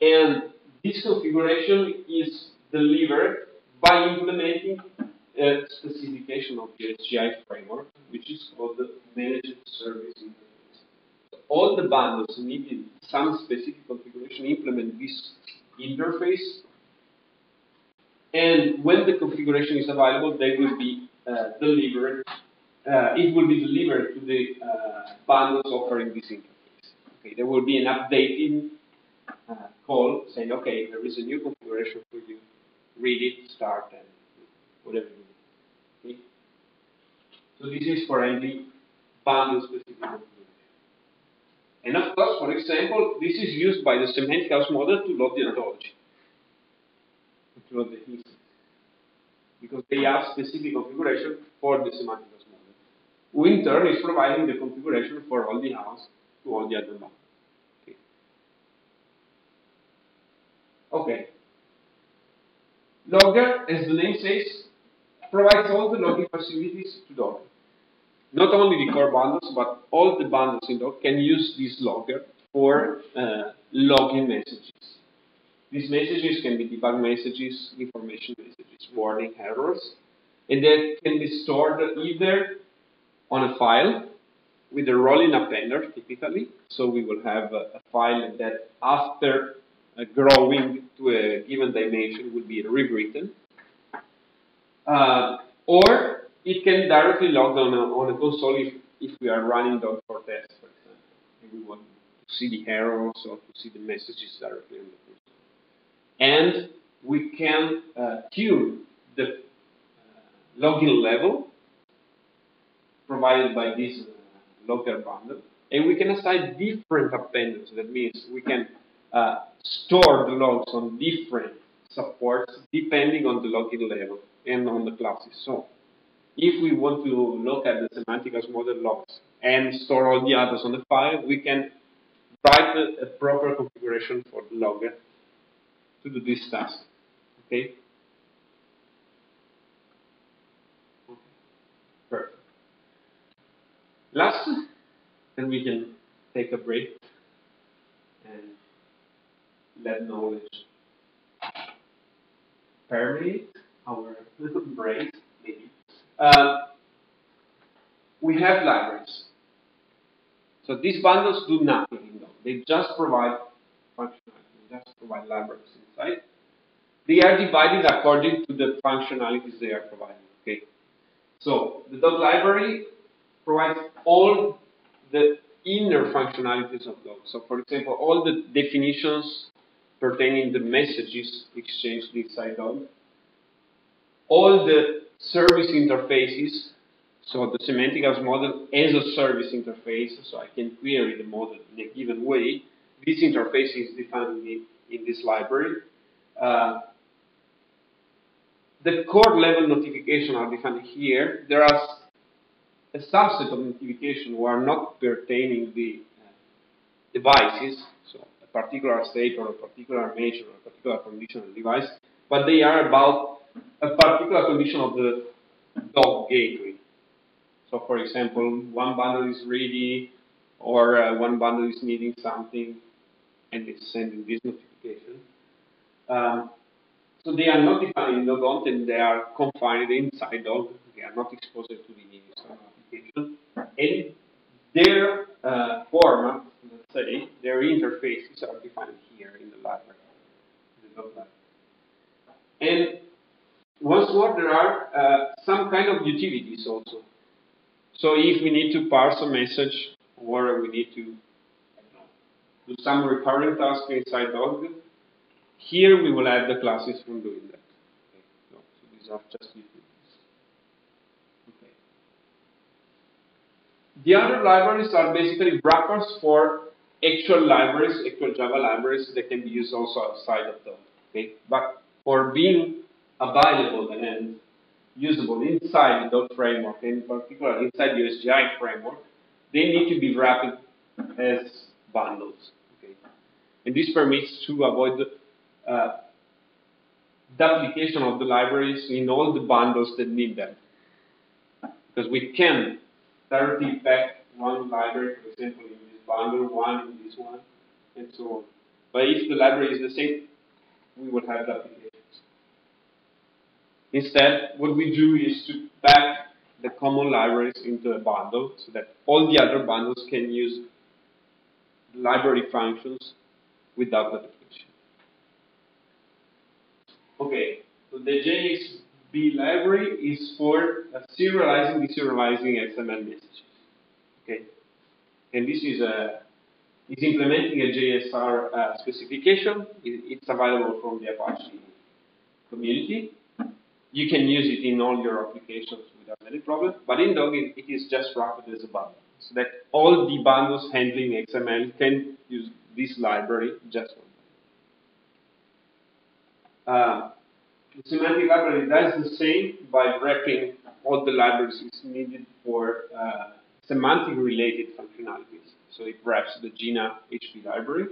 Speaker 1: And this configuration is delivered by implementing a specification of the OSGi framework, which is called the Managed Service Interface. All the bundles needed some specific configuration implement this interface, and when the configuration is available, they will be uh, delivered. Uh, it will be delivered to the uh, bundles offering this interface. Okay, there will be an updating uh, call saying, okay, there is a new configuration for you. Read it, start, and whatever you need. so this is for any bundle specific. And of course, for example, this is used by the semantic house model to load the ontology, to load the instance, because they have specific configuration for the semantic turn is providing the configuration for all the house to all the other bundles. Okay. okay. Logger, as the name says, provides all the logging facilities to Docker. Not only the core bundles, but all the bundles in Docker can use this logger for uh, logging messages. These messages can be debug messages, information messages, warning errors, and that can be stored either on a file with a rolling appender, typically. So we will have a, a file that, after uh, growing to a given dimension, will be rewritten uh, or it can directly log on a, on a console if, if we are running dog for test, for example. And we want to see the errors or to see the messages directly on the console. And we can uh, tune the uh, login level provided by this logger bundle. And we can assign different appenders. That means we can uh, store the logs on different supports depending on the logging level and on the classes. So if we want to look at the semantic house model logs and store all the others on the file, we can write a, a proper configuration for the logger to do this task. Okay? Last, then we can take a break and let knowledge permeate our brain, maybe. Uh, we have libraries. So these bundles do nothing in them. They just provide functionality. They just provide libraries inside. They are divided according to the functionalities they are providing. Okay. So the dog library provides all the inner functionalities of those. So for example, all the definitions pertaining to messages exchanged inside dog all the service interfaces, so the semantic house model as a service interface, so I can query the model in a given way, this interface is defined in, in this library. Uh, the core level notification are defined here. There are a subset of notification who are not pertaining the uh, devices, so a particular state or a particular measure or a particular condition of the device, but they are about a particular condition of the dog gateway. So, for example, one bundle is ready, or uh, one bundle is needing something, and it's sending this notification. Um, so they are not defined in the content, they are confined inside Dog. They are not exposed to the external application. And their uh, format, let's say, their interfaces are defined here in the library, the library. And once more, there are uh, some kind of utilities also. So if we need to parse a message or we need to do some recurring task inside Dog, here we will add the classes from doing that. Okay. So these are just utilities. Okay. The other libraries are basically wrappers for actual libraries, actual Java libraries that can be used also outside of Dog. Okay. But for being available and usable inside the framework, in particular inside the OSGi framework, they need to be wrapped as bundles. Okay. And this permits to avoid uh, the application of the libraries in all the bundles that need them. Because we can directly pack one library, for example, in this bundle, one in this one, and so on. But if the library is the same, we would have the applications. Instead, what we do is to pack the common libraries into a bundle so that all the other bundles can use library functions without the Okay, so the JAXB library is for uh, serializing, deserializing XML messages. Okay, and this is a uh, is implementing a JSR uh, specification. It, it's available from the Apache community. You can use it in all your applications without any problem. But in Dog, it, it is just wrapped as a bundle, so that all the bundles handling XML can use this library just uh, the semantic library does the same by wrapping all the libraries needed for uh, semantic related functionalities. So it wraps the Jena HP library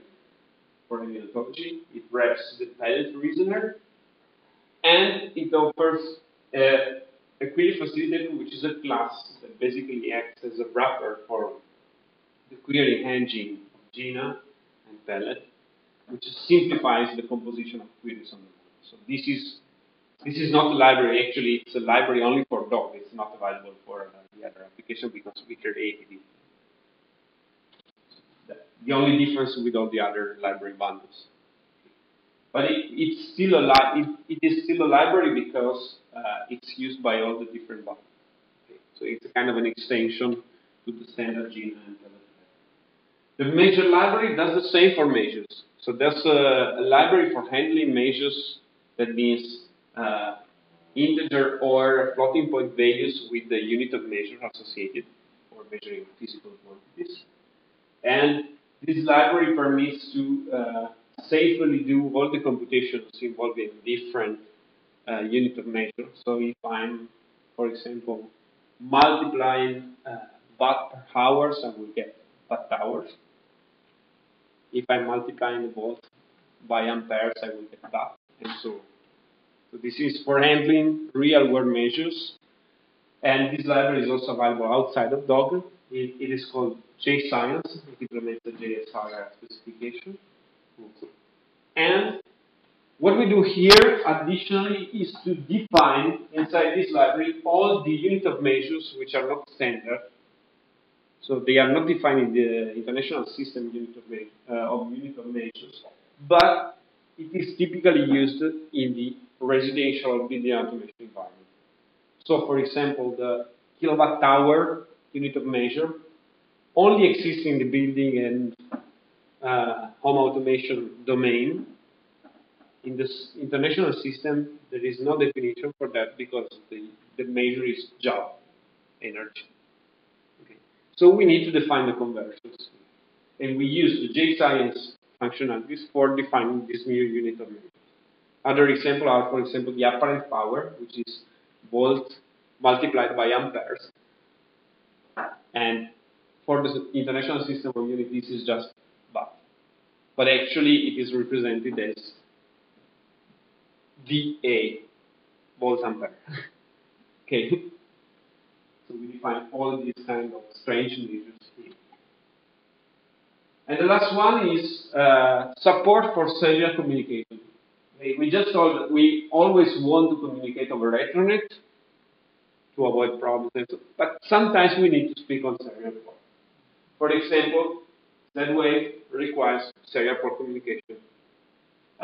Speaker 1: for any ontology, it wraps the Pellet reasoner, and it offers a, a query facilitator, which is a class that basically acts as a wrapper for the query engine of Jena and Pellet, which simplifies the composition of queries on the so this is this is not a library. Actually, it's a library only for Dog. It's not available for uh, the other application because we created it. The only difference with all the other library bundles. But it, it's still a li- it, it is still a library because uh, it's used by all the different bundles. Okay. So it's kind of an extension to the standard Jena and The measure library does the same for measures. So there's a, a library for handling measures that means uh, integer or floating point values with the unit of measure associated for measuring physical quantities. And this library permits to uh, safely do all the computations involving different uh, unit of measure. So if I'm, for example, multiplying uh, watt per hours, I will get watt hours. If I'm multiplying the volt by amperes, I will get watt and so on. So this is for handling real-world measures. And this library is also available outside of Dog. it, it is called JScience. It implements the JSR specification. And what we do here additionally is to define inside this library all the unit of measures which are not standard. So they are not defined in the international system unit of, uh, of unit of measures, but it is typically used in the residential building automation environment. So, for example, the kilowatt hour unit of measure only exists in the building and uh, home automation domain. In this international system, there is no definition for that because the, the measure is job energy. Okay. So we need to define the conversions. And we use the JScience functionalities for defining this new unit of measure. Other examples are, for example, the apparent power, which is volt multiplied by amperes. And for the international system of units, this is just watt. But actually, it is represented as VA, volt ampere. okay. So we define all these kind of strange measures here. And the last one is uh, support for serial communication. We just told we always want to communicate over Ethernet to avoid problems, but sometimes we need to speak on serial port. For example, Z-Wave requires serial port communication.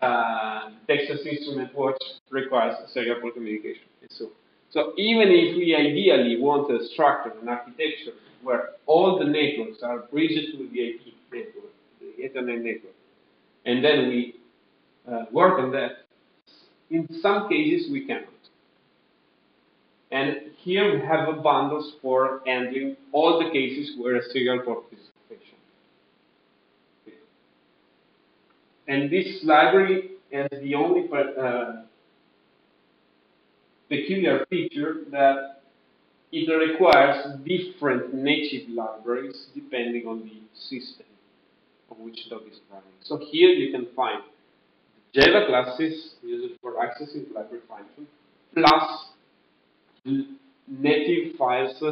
Speaker 1: Uh, Texas Instrument Watch requires serial port communication, and so so even if we ideally want a structure, an architecture where all the networks are bridged to the IP network, the Ethernet network, and then we uh, work on that, in some cases we cannot. And here we have a bundles for handling all the cases where a serial port is sufficient. And this library has the only uh, peculiar feature that it requires different native libraries depending on the system of which dog is running. So here you can find Java classes used for accessing library function plus native files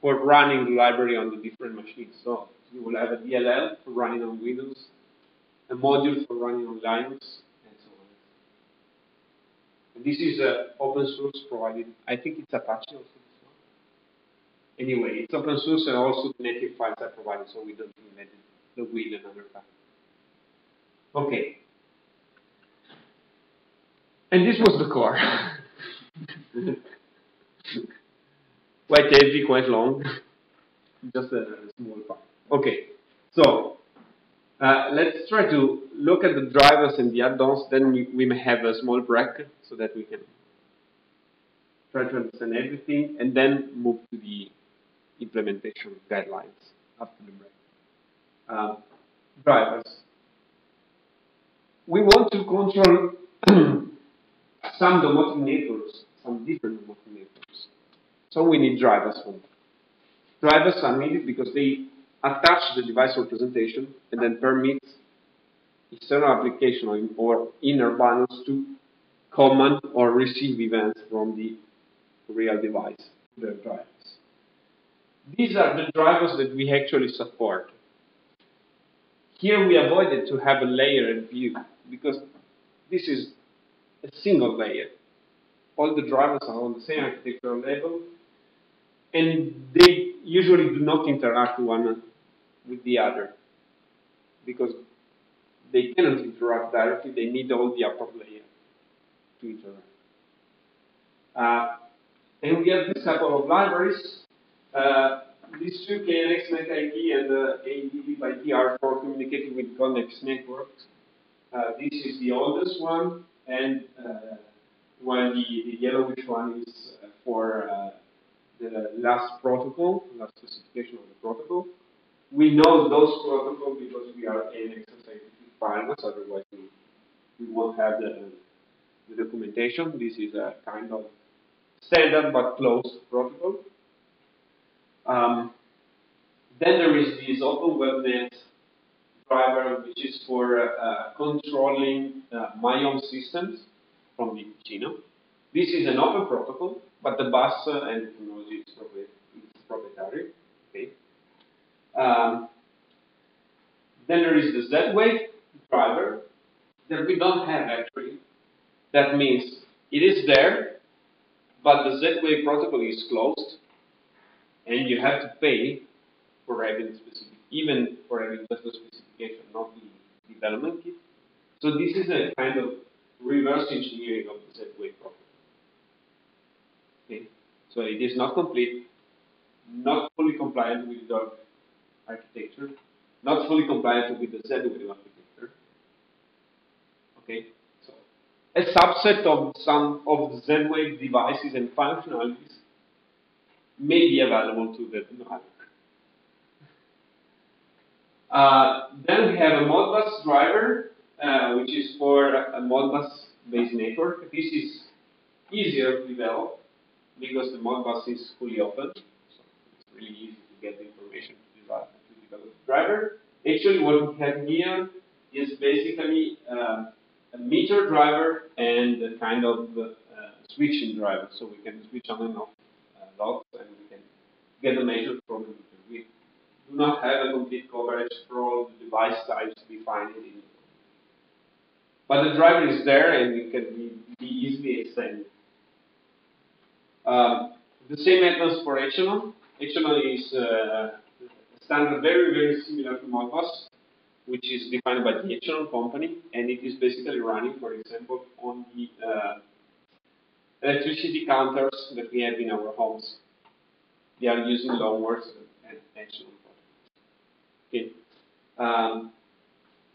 Speaker 1: for running the library on the different machines. So you will have a DLL for running on Windows, a module for running on Linux, and so on. And this is uh, open source provided. I think it's Apache also. Anyway, it's open source and also the native files are provided, so we don't invent the wheel another time. Okay. And this was the core. quite heavy, quite long. Just a small part. Okay. So, uh, let's try to look at the drivers and the add-ons, then we, we, may have a small break so that we can try to understand everything and then move to the implementation guidelines after the break. Uh, drivers. We want to control some domotic networks, some different domotic networks. So we need drivers for them. Drivers are needed because they attach the device representation and then permit external application or inner bundles to command or receive events from the real device, the drivers. These are the drivers that we actually support. Here we avoided to have a layered view because this is a single layer. All the drivers are on the same architectural level and they usually do not interact one with the other because they cannot interact directly. They need all the upper layer to interact. Uh, and we have this couple of libraries. Uh, these two, KNX NetID and uh, ADB by are for communicating with Konnex networks. Uh, this is the oldest one, and uh, while the, the yellowish one is uh, for uh, the last protocol, last specification of the protocol. We know those protocols because we are in exercise partners, otherwise we, we won't have the, the documentation. This is a kind of standard but closed protocol. Um, then there is this Open WebNet driver, which is for uh, controlling uh, MyHome systems from the Ticino. This is an open protocol, but the bus uh, and technology is proprietary. Okay. Um, then there is the Z-Wave driver that we don't have actually. That means it is there, but the Z-Wave protocol is closed, and you have to pay for having specific, even for having just the specification, not the development kit. So this is a kind of reverse engineering of the Z-Wave protocol. Okay, so it is not complete, not fully compliant with the architecture, not fully compliant with the Z-Wave architecture. Okay, so a subset of some of the Z-Wave devices and functionalities may be available to the network. Uh, then we have a Modbus driver, uh, which is for a Modbus-based network. This is easier to develop because the Modbus is fully open, so it's really easy to get the information to develop, to develop the driver. Actually, what we have here is basically uh, a meter driver and a kind of uh, switching driver, so we can switch on and off uh, logs and we can get the measure from do not have a complete coverage for all the device types defined in but the driver is there and it can be, be easily extended. Um, the same happens for Echelon. Echelon is uh, standard very, very similar to Modbus, which is defined by the Echelon company, and it is basically running, for example, on the uh, electricity counters that we have in our homes. They are using LonWorks and Echelon. Okay. Um,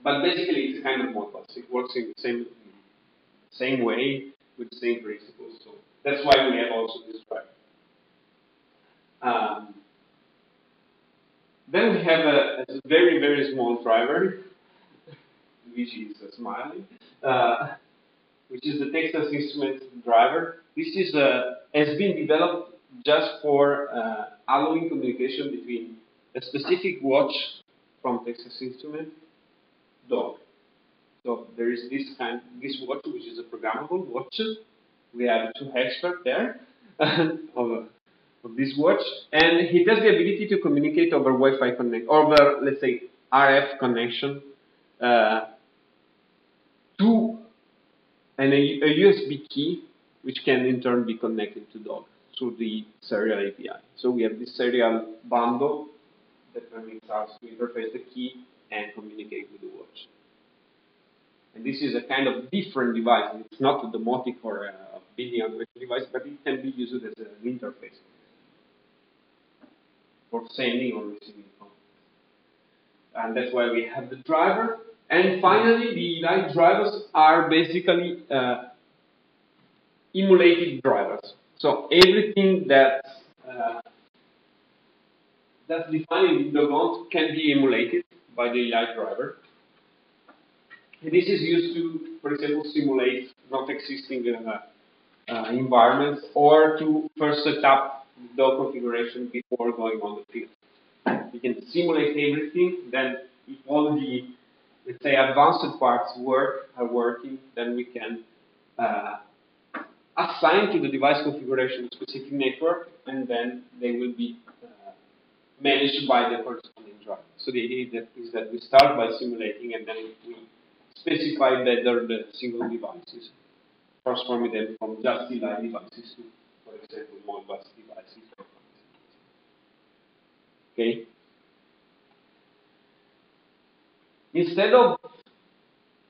Speaker 1: but basically, it's kind of Modbus. It works in the same same way with the same principles. So that's why we have also this driver. Um, then we have a, a, very, very small driver, which is a smiling, uh, which is the Texas Instruments driver. This is a, has been developed just for uh, allowing communication between a specific watch from Texas Instruments dog. So there is this kind, this watch which is a programmable watch. We have two experts there of, of this watch, and it has the ability to communicate over Wi-Fi connect, over let's say RF connection uh, to and a, a, USB key, which can in turn be connected to dog through the serial API. So we have this serial bundle that permits us to interface the key and communicate with the watch. And this is a kind of different device. It's not a domotic or a video device, but it can be used as an interface for sending or receiving. And that's why we have the driver. And finally, the light drivers are basically uh, emulated drivers. So everything that uh, that's defined in the bond can be emulated by the light driver. And this is used to, for example, simulate not existing uh, uh, environments or to first set up the configuration before going on the field. We can simulate everything, then if all the, let's say, advanced parts work, are working, then we can uh, assign to the device configuration a specific network, and then they will be uh, managed by the corresponding driver. So the idea is that we start by simulating, and then we specify better the single devices, transforming them from just live devices to, for example, Modbus devices. Okay? Instead of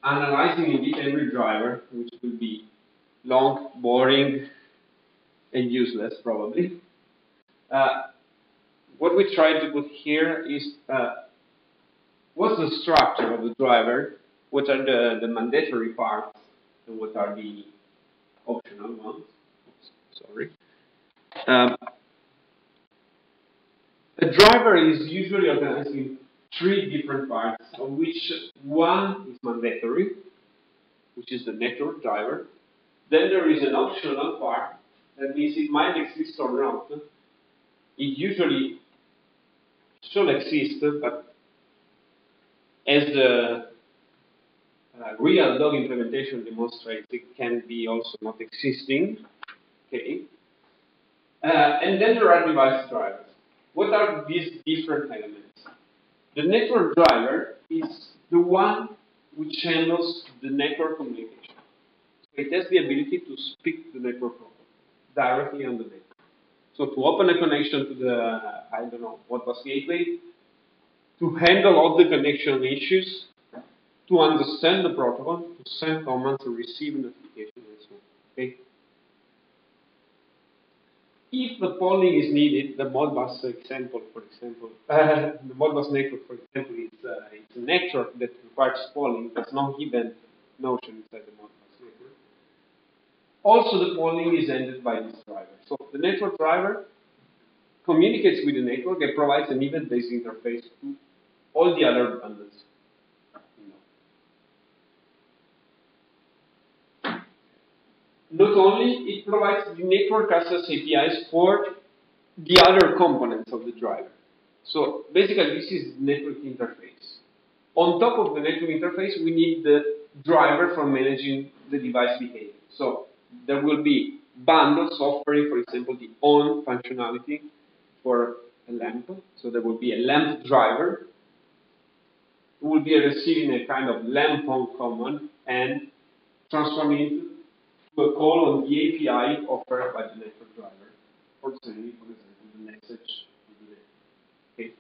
Speaker 1: analyzing in detail every driver, which will be long, boring, and useless probably, uh, what we try to put here is uh, what's the structure of the driver what are the, the mandatory parts and what are the optional ones. Sorry. Um, a driver is usually organized in three different parts, of which one is mandatory, which is the network driver. Then there is an optional part, that means it might exist or not. It usually should exist, but as the uh, real dog implementation demonstrates it can be also not existing. Okay. Uh, and then there are device drivers. What are these different elements? The network driver is the one which handles the network communication. It has the ability to speak the network directly on the network. So to open a connection to the, I don't know, what Modbus gateway, to handle all the connection issues, to understand the protocol, to send commands, to receive notification, and so on. Okay. If the polling is needed, the Modbus example, for example, uh, the Modbus network, for example, is uh, it's a network that requires polling. There's no event notion inside the Modbus. Also, the polling is ended by this driver. So the network driver communicates with the network and provides an event-based interface to all the other bundles. Not only, it provides the network access APIs for the other components of the driver. So basically, this is the network interface. On top of the network interface, we need the driver for managing the device behavior. So there will be bundles offering, for example, the on functionality for a lamp. So there will be a lamp driver. We will be receiving a kind of lamp on command and transforming it to a call on the API offered by the network driver for sending, for example, the message Okay.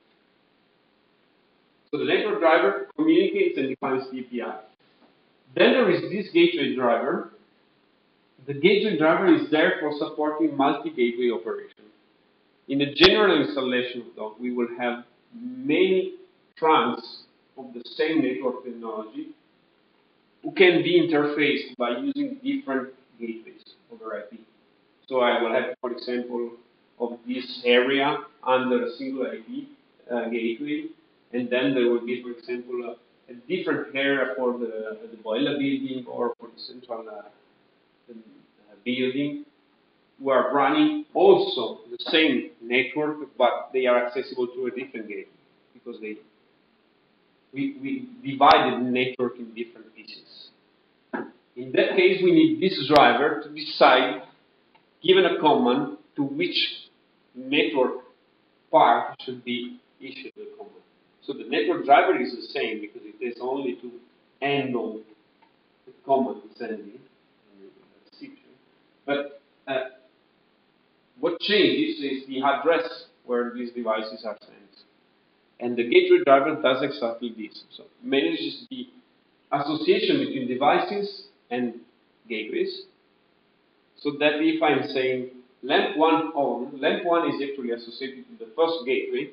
Speaker 1: So the network driver communicates and defines the API. Then there is this gateway driver. The gateway driver is there for supporting multi-gateway operation. In the general installation of we will have many trunks of the same network technology who can be interfaced by using different gateways over IP. So I will have, for example, of this area under a single IP uh, gateway, and then there will be, for example, a, a different area for the, the boiler building or for the central uh, Uh, building who are running also the same network, but they are accessible to a different gateway because they we, we divided the network in different pieces. In that case, we need this driver to decide, given a command, to which network part should be issued the command. So the network driver is the same because it is only to handle the command sending. But uh, what changes is the address where these devices are sent. And the gateway driver does exactly this. So manages the association between devices and gateways. So that if I'm saying lamp 1 on, lamp 1 is actually associated with the first gateway.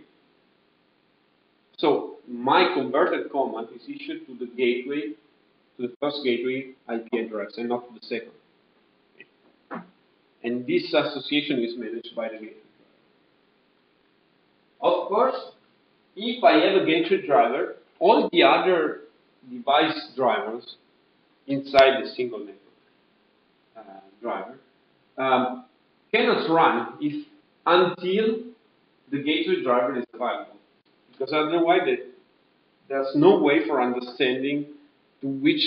Speaker 1: So my converted command is issued to the gateway, to the first gateway IP address and not to the second. And this association is managed by the gateway. Of course, if I have a gateway driver, all the other device drivers inside the single network uh, driver um, cannot run if until the gateway driver is available. Because otherwise, there's no way for understanding to which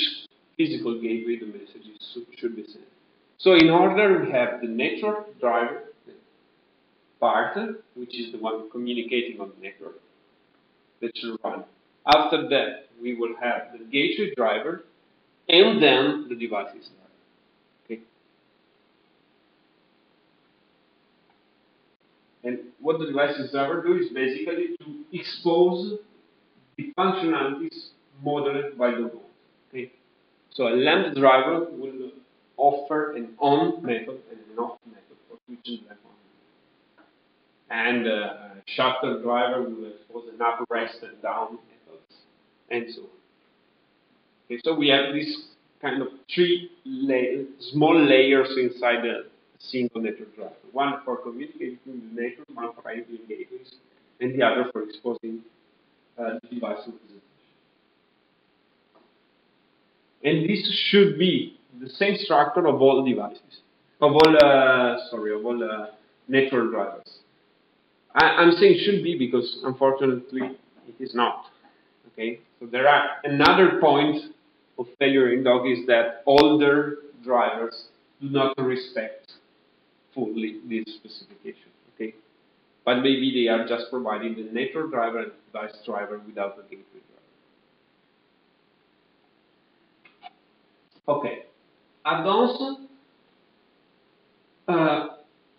Speaker 1: physical gateway the message should be sent. So in order, we have the network driver part, which is the one communicating on the network that should run. After that, we will have the gateway driver and then the devices. Okay. And what the devices driver do is basically to expose the functionalities modeled by the code. Okay. So a lamp driver will offer an on method and an off method for switching lamp on. And uh, a shutter driver will expose an up, rest, and down methods, and so on. Okay, so we have this kind of three small layers inside the single network driver. One for communicating with the network, one for handling gateways, and the other for exposing uh, the device representation. And this should be the same structure of all devices, of all, uh, sorry, of all uh, network drivers. I, am saying should be because unfortunately it is not. Okay, so there are another point of failure in dog is that older drivers do not respect fully this specification. Okay, but maybe they are just providing the network driver and device driver without the gateway driver. Okay, add-ons. Uh,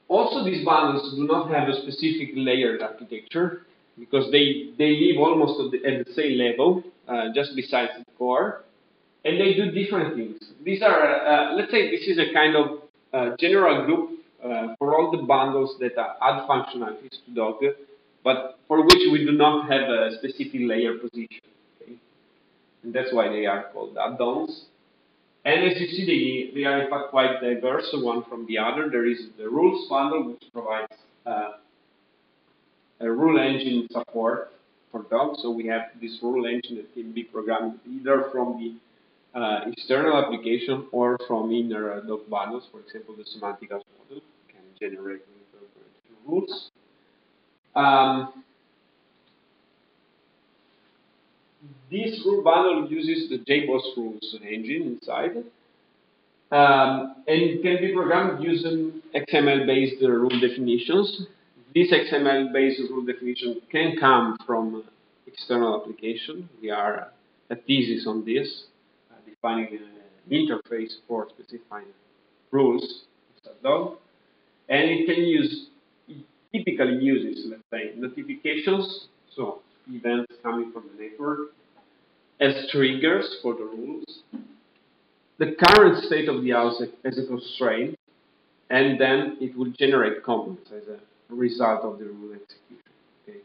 Speaker 1: also, these bundles do not have a specific layered architecture because they, they live almost at the, at the same level, uh, just besides the core and they do different things. These are, uh, let's say, this is a kind of uh, general group uh, for all the bundles that add functionalities to Dog, but for which we do not have a specific layer position. Okay? And that's why they are called add-ons. And as you see, they, they are in fact quite diverse one from the other. There is the rules bundle, which provides uh, a rule engine support for dogs. So we have this rule engine that can be programmed either from the uh, external application or from inner uh, log bundles. For example, the semantic model can generate rules. Um, this rule bundle uses the JBoss rules engine inside. Um, and can be programmed using XML-based rule definitions. This XML-based rule definition can come from external application. We are a thesis on this, uh, defining an interface for specifying rules, and it can use, it typically uses, let's say, notifications, so events coming from the network, as triggers for the rules, the current state of the house as a constraint, and then it will generate comments as a result of the rule execution. Okay,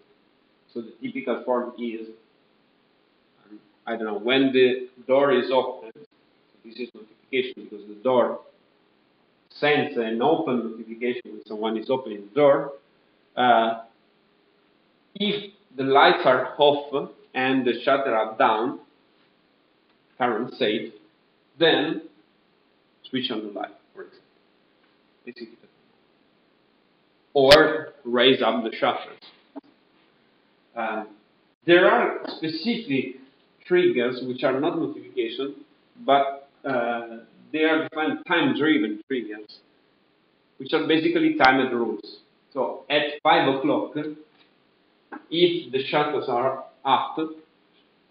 Speaker 1: so the typical form is I don't know, when the door is open, this is notification because the door sends an open notification when someone is opening the door. Uh, if the lights are off and the shutter are down, current state, then switch on the light, for example. Or raise up the shutters. Um, there are specific triggers which are not notification, but uh, they are defined time-driven triggers, which are basically timed rules. So at 5 o'clock, if the shutters are up,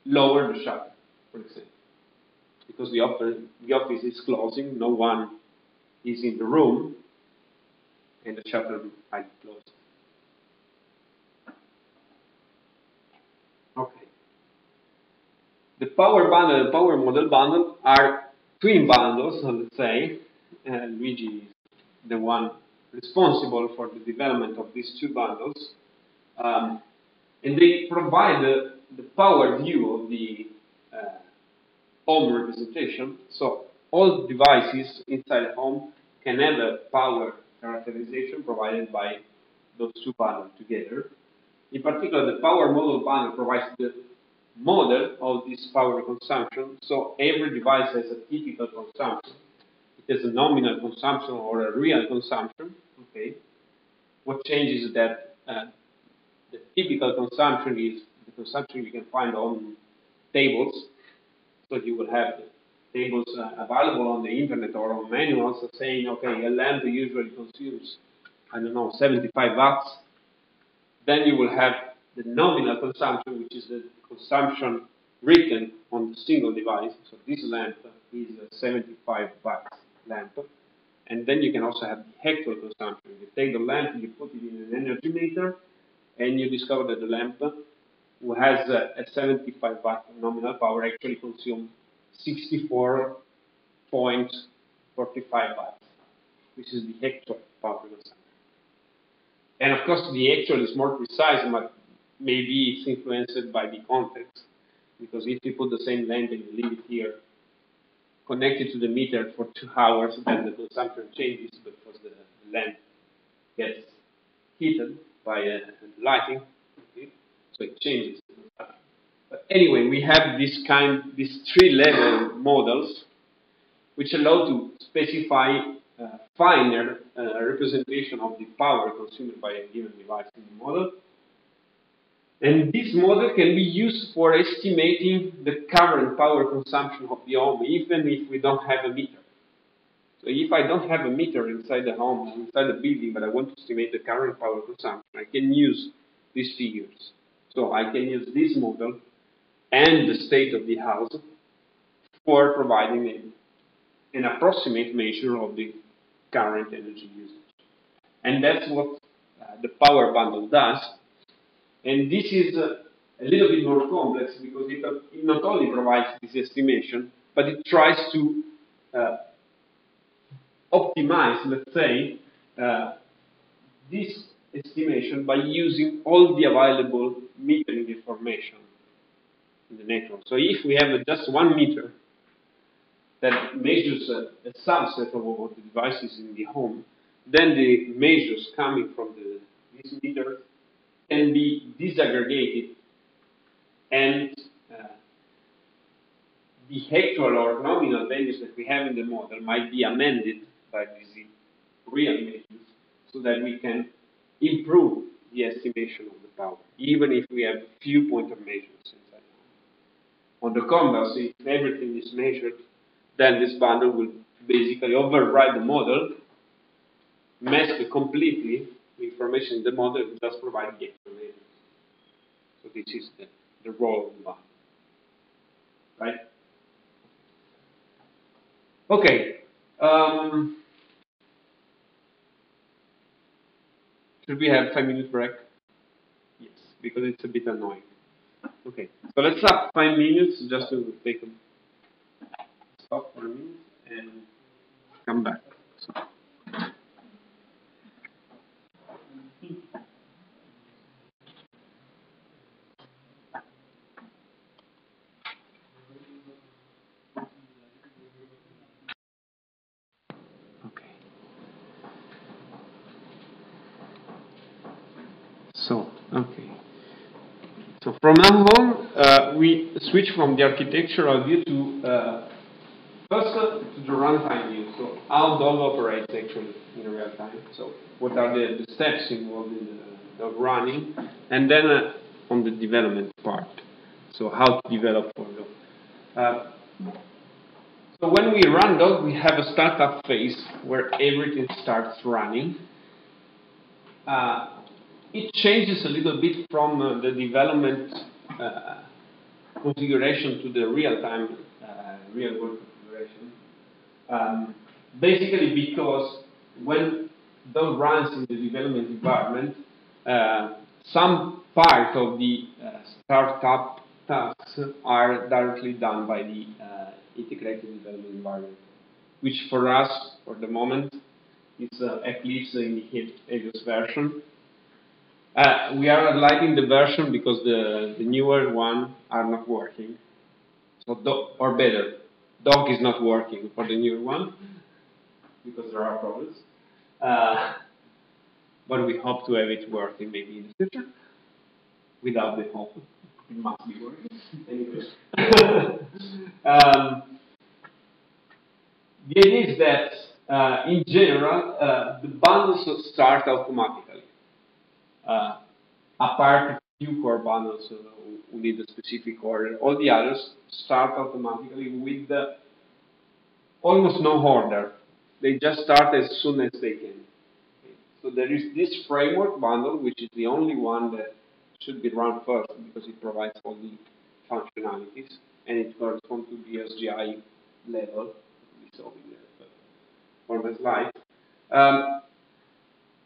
Speaker 1: lower the shutter, for example. Because the office, the office is closing, no one is in the room, and the shutter might be closed. The power bundle and the power model bundle are twin bundles, let's say. Luigi is the one responsible for the development of these two bundles. Um, and they provide the, the, power view of the uh, home representation. So all devices inside the home can have a power characterization provided by those two bundles together. In particular, the power model bundle provides the model of this power consumption. So every device has a typical consumption. It has a nominal consumption or a real consumption. Okay. What changes that uh, the typical consumption is the consumption you can find on tables. So you will have tables uh, available on the internet or on manuals saying, okay, a lamp usually consumes, I don't know, 75 watts. Then you will have the nominal consumption, which is the consumption written on the single device. So this lamp is a 75 watt lamp. And then you can also have the actual consumption. You take the lamp, and you put it in an energy meter, and you discover that the lamp, has a, a 75 watt nominal power, actually consumes 64.45 watts, which is the actual power consumption. And of course, the actual is more precise, but maybe it's influenced by the context. Because if you put the same lamp and you leave it here, connected to the meter for two hours, then the consumption changes because the lamp gets heated by uh, lighting. Okay? So it changes. But anyway, we have this kind, these three level models, which allow to specify uh, finer uh, representation of the power consumed by a given device in the model and this model can be used for estimating the current power consumption of the home, even if we don't have a meter. So if I don't have a meter inside the home, inside the building, but I want to estimate the current power consumption, I can use these figures. So I can use this model and the state of the house for providing an approximate measure of the current energy usage. And that's what uh, the power bundle does and this is a, a little bit more complex because it, it, not only provides this estimation, but it tries to uh, optimize, let's say, uh, this estimation by using all the available metering information in the network. So if we have just one meter that measures a, a subset of all the devices in the home, then the measures coming from the, this meter can be disaggregated and uh, the actual or nominal values that we have in the model might be amended by these real measures so that we can improve the estimation of the power, even if we have few point of measures inside. On the converse, if everything is measured, then this bundle will basically override the model, mask completely the information in the model, and just provide the values. So this is the, the role of the bundle. Right? Okay. Um, should we have five minutes break? Yes, because it's a bit annoying. Okay, so let's stop five minutes just to take a stop for a minute and come back. So. From now on, uh, we switch from the architectural view to uh, first uh, to the runtime view. So how Dog operates actually in real time. So what are the, the steps involved in the, the running, and then uh, on the development part. So how to develop for Dog. Uh, so when we run Dog, we have a startup phase where everything starts running. Uh, it changes a little bit from uh, the development uh, configuration to the real-time uh, real-world configuration. Um, basically because when those runs in the development environment, uh, some part of the uh, startup tasks are directly done by the integrated development environment, which for us, for the moment, is Eclipse in the Helios version. Uh, we are lighting the version because the, the newer one are not working. So, or better, Dog is not working for the newer one because there are problems. Uh, but we hope to have it working maybe in the future. Without the hope, it must be working. anyway. um, the idea is that uh, in general, uh, the bundles start automatically uh, apart few core bundles uh, need a specific order. All the others start automatically with the almost no order. They just start as soon as they can. Okay. So there is this framework bundle, which is the only one that should be run first because it provides all the functionalities and it corresponds to the OSGi level we saw in the slide. Um,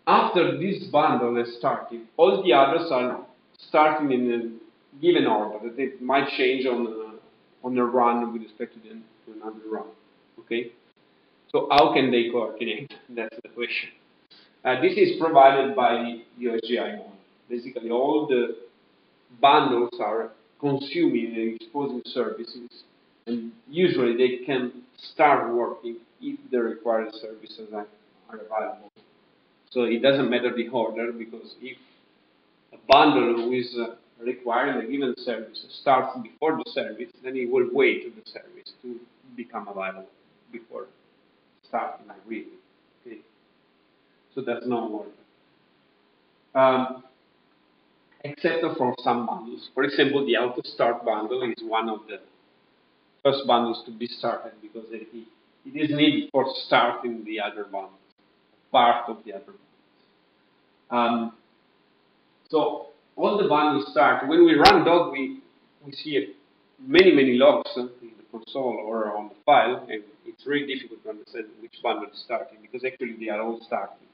Speaker 1: after this bundle has started, all the others are starting in a given order that it might change on a, on a run with respect to, the, to another run. Okay? So how can they coordinate? That's the question. Uh, this is provided by the OSGi model. Basically, all the bundles are consuming and exposing services, and usually they can start working if the required services are available. So it doesn't matter the order because if a bundle who is uh, requiring a given service starts before the service, then it will wait for the service to become available before starting like really. Okay. So that's no order. Um, except for some bundles. For example, the auto start bundle is one of the first bundles to be started because it, it is needed for starting the other bundles, part of the other bundles. Um, so all the bundles start. When we run dog, we, we see many, many logs in the console or on the file, and it's really difficult to understand which bundle is starting because actually they are all starting.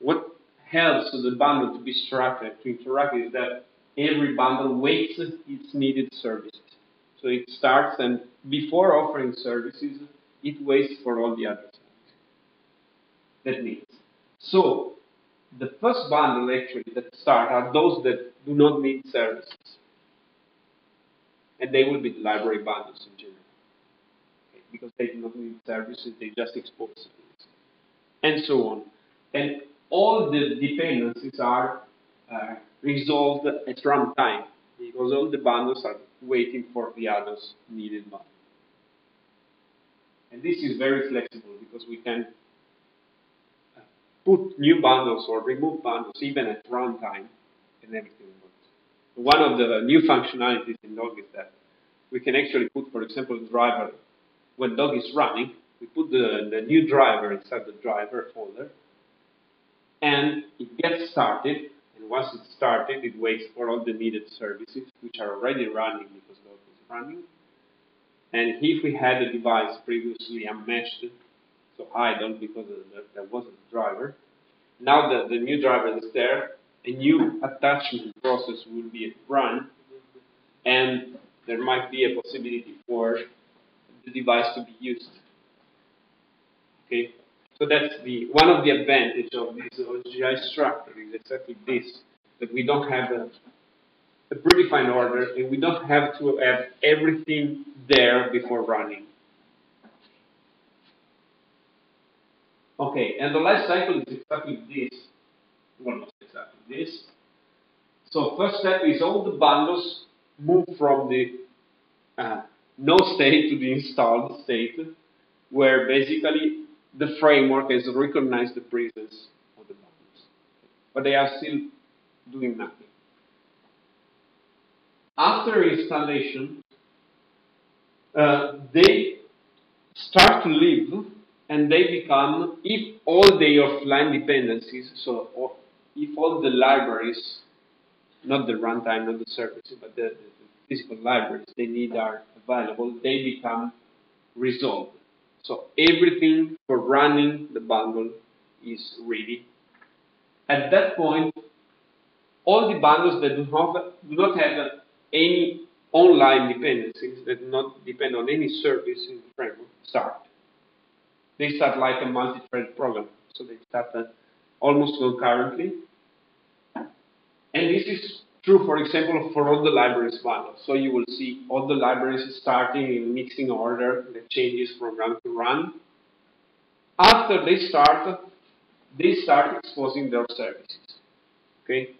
Speaker 1: What helps the bundle to be structured, to interact, is that every bundle waits its needed services. So it starts, and before offering services, it waits for all the other services that needs. So the first bundle actually that start are those that do not need services. And they will be the library bundles in general. Okay, because they do not need services, they just expose services. And so on. And all the dependencies are uh, resolved at runtime. because all the bundles are waiting for the others needed bundle. And this is very flexible because we can put new bundles or remove bundles even at runtime and everything works. One of the new functionalities in Dog is that we can actually put, for example, a driver, when Dog is running, we put the, the new driver inside the driver folder, and it gets started, and once it's started, it waits for all the needed services, which are already running because Dog is running, and if we had a device previously unmeshed, so idle because there wasn't a driver, now that the new driver is there, a new attachment process will be run, and there might be a possibility for the device to be used. Okay, so that's the one of the advantages of this OSGi structure is exactly this that we don't have a a predefined order, and we don't have to have everything there before running. Okay, and the life cycle is exactly this. Almost exactly this. So first step is all the bundles move from the uh, no state to the installed state, where basically the framework has recognized the presence of the bundles. But they are still doing nothing after installation, uh, they start to live and they become, if all the offline dependencies, so if all the libraries, not the runtime, not the services, but the, the physical libraries they need are available, they become resolved. So everything for running the bundle is ready. At that point, all the bundles that do not, do not have any online dependencies that do not depend on any service in the framework start. They start like a multi-thread program, so they start uh, almost concurrently. And this is true, for example, for all the libraries bundles. So you will see all the libraries starting in mixing order that changes from run to run. After they start, they start exposing their services. Okay,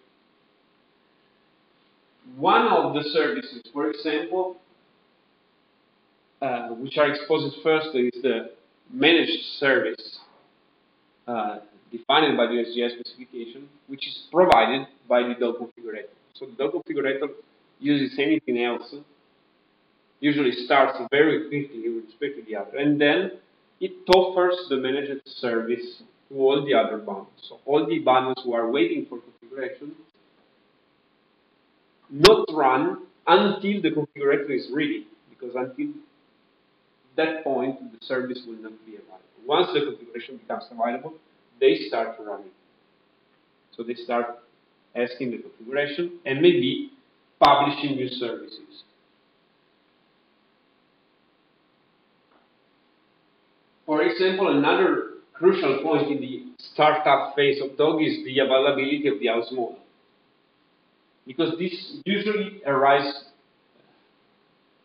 Speaker 1: one of the services, for example, uh, which are exposed first is the managed service uh, defined by the OSGi specification, which is provided by the Dog configurator. So the Dog configurator uses anything else, usually starts very quickly with respect to the other, and then it offers the managed service to all the other bundles. So all the bundles who are waiting for configuration not run until the configurator is ready, because until that point, the service will not be available. Once the configuration becomes available, they start running. So they start asking the configuration and maybe publishing new services. For example, another crucial point in the startup phase of Dog is the availability of the house model because this usually arises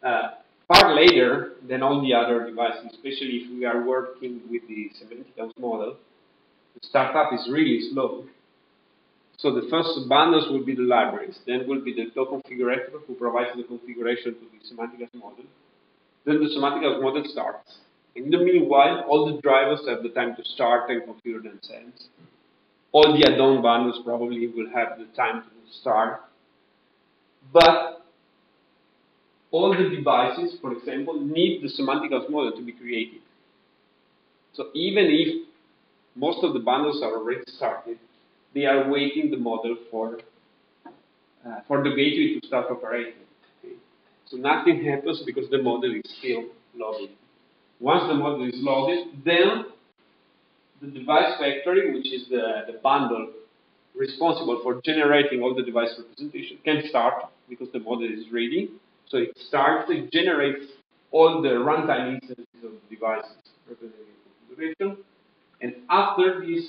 Speaker 1: uh, far later than all the other devices, especially if we are working with the semantic house model. The startup is really slow. So the first bundles will be the libraries, then will be the Dog configurator who provides the configuration to the semantic house model. Then the semantic house model starts. In the meanwhile, all the drivers have the time to start and configure themselves. All the add-on bundles probably will have the time to start but all the devices, for example, need the semantic model to be created. So even if most of the bundles are already started, they are waiting the model for uh, for the gateway to start operating. Okay? So nothing happens because the model is still loaded. Once the model is loaded, then the device factory, which is the, the bundle responsible for generating all the device representation, can start because the model is ready. So it starts, it generates all the runtime instances of the devices representing configuration. And after this,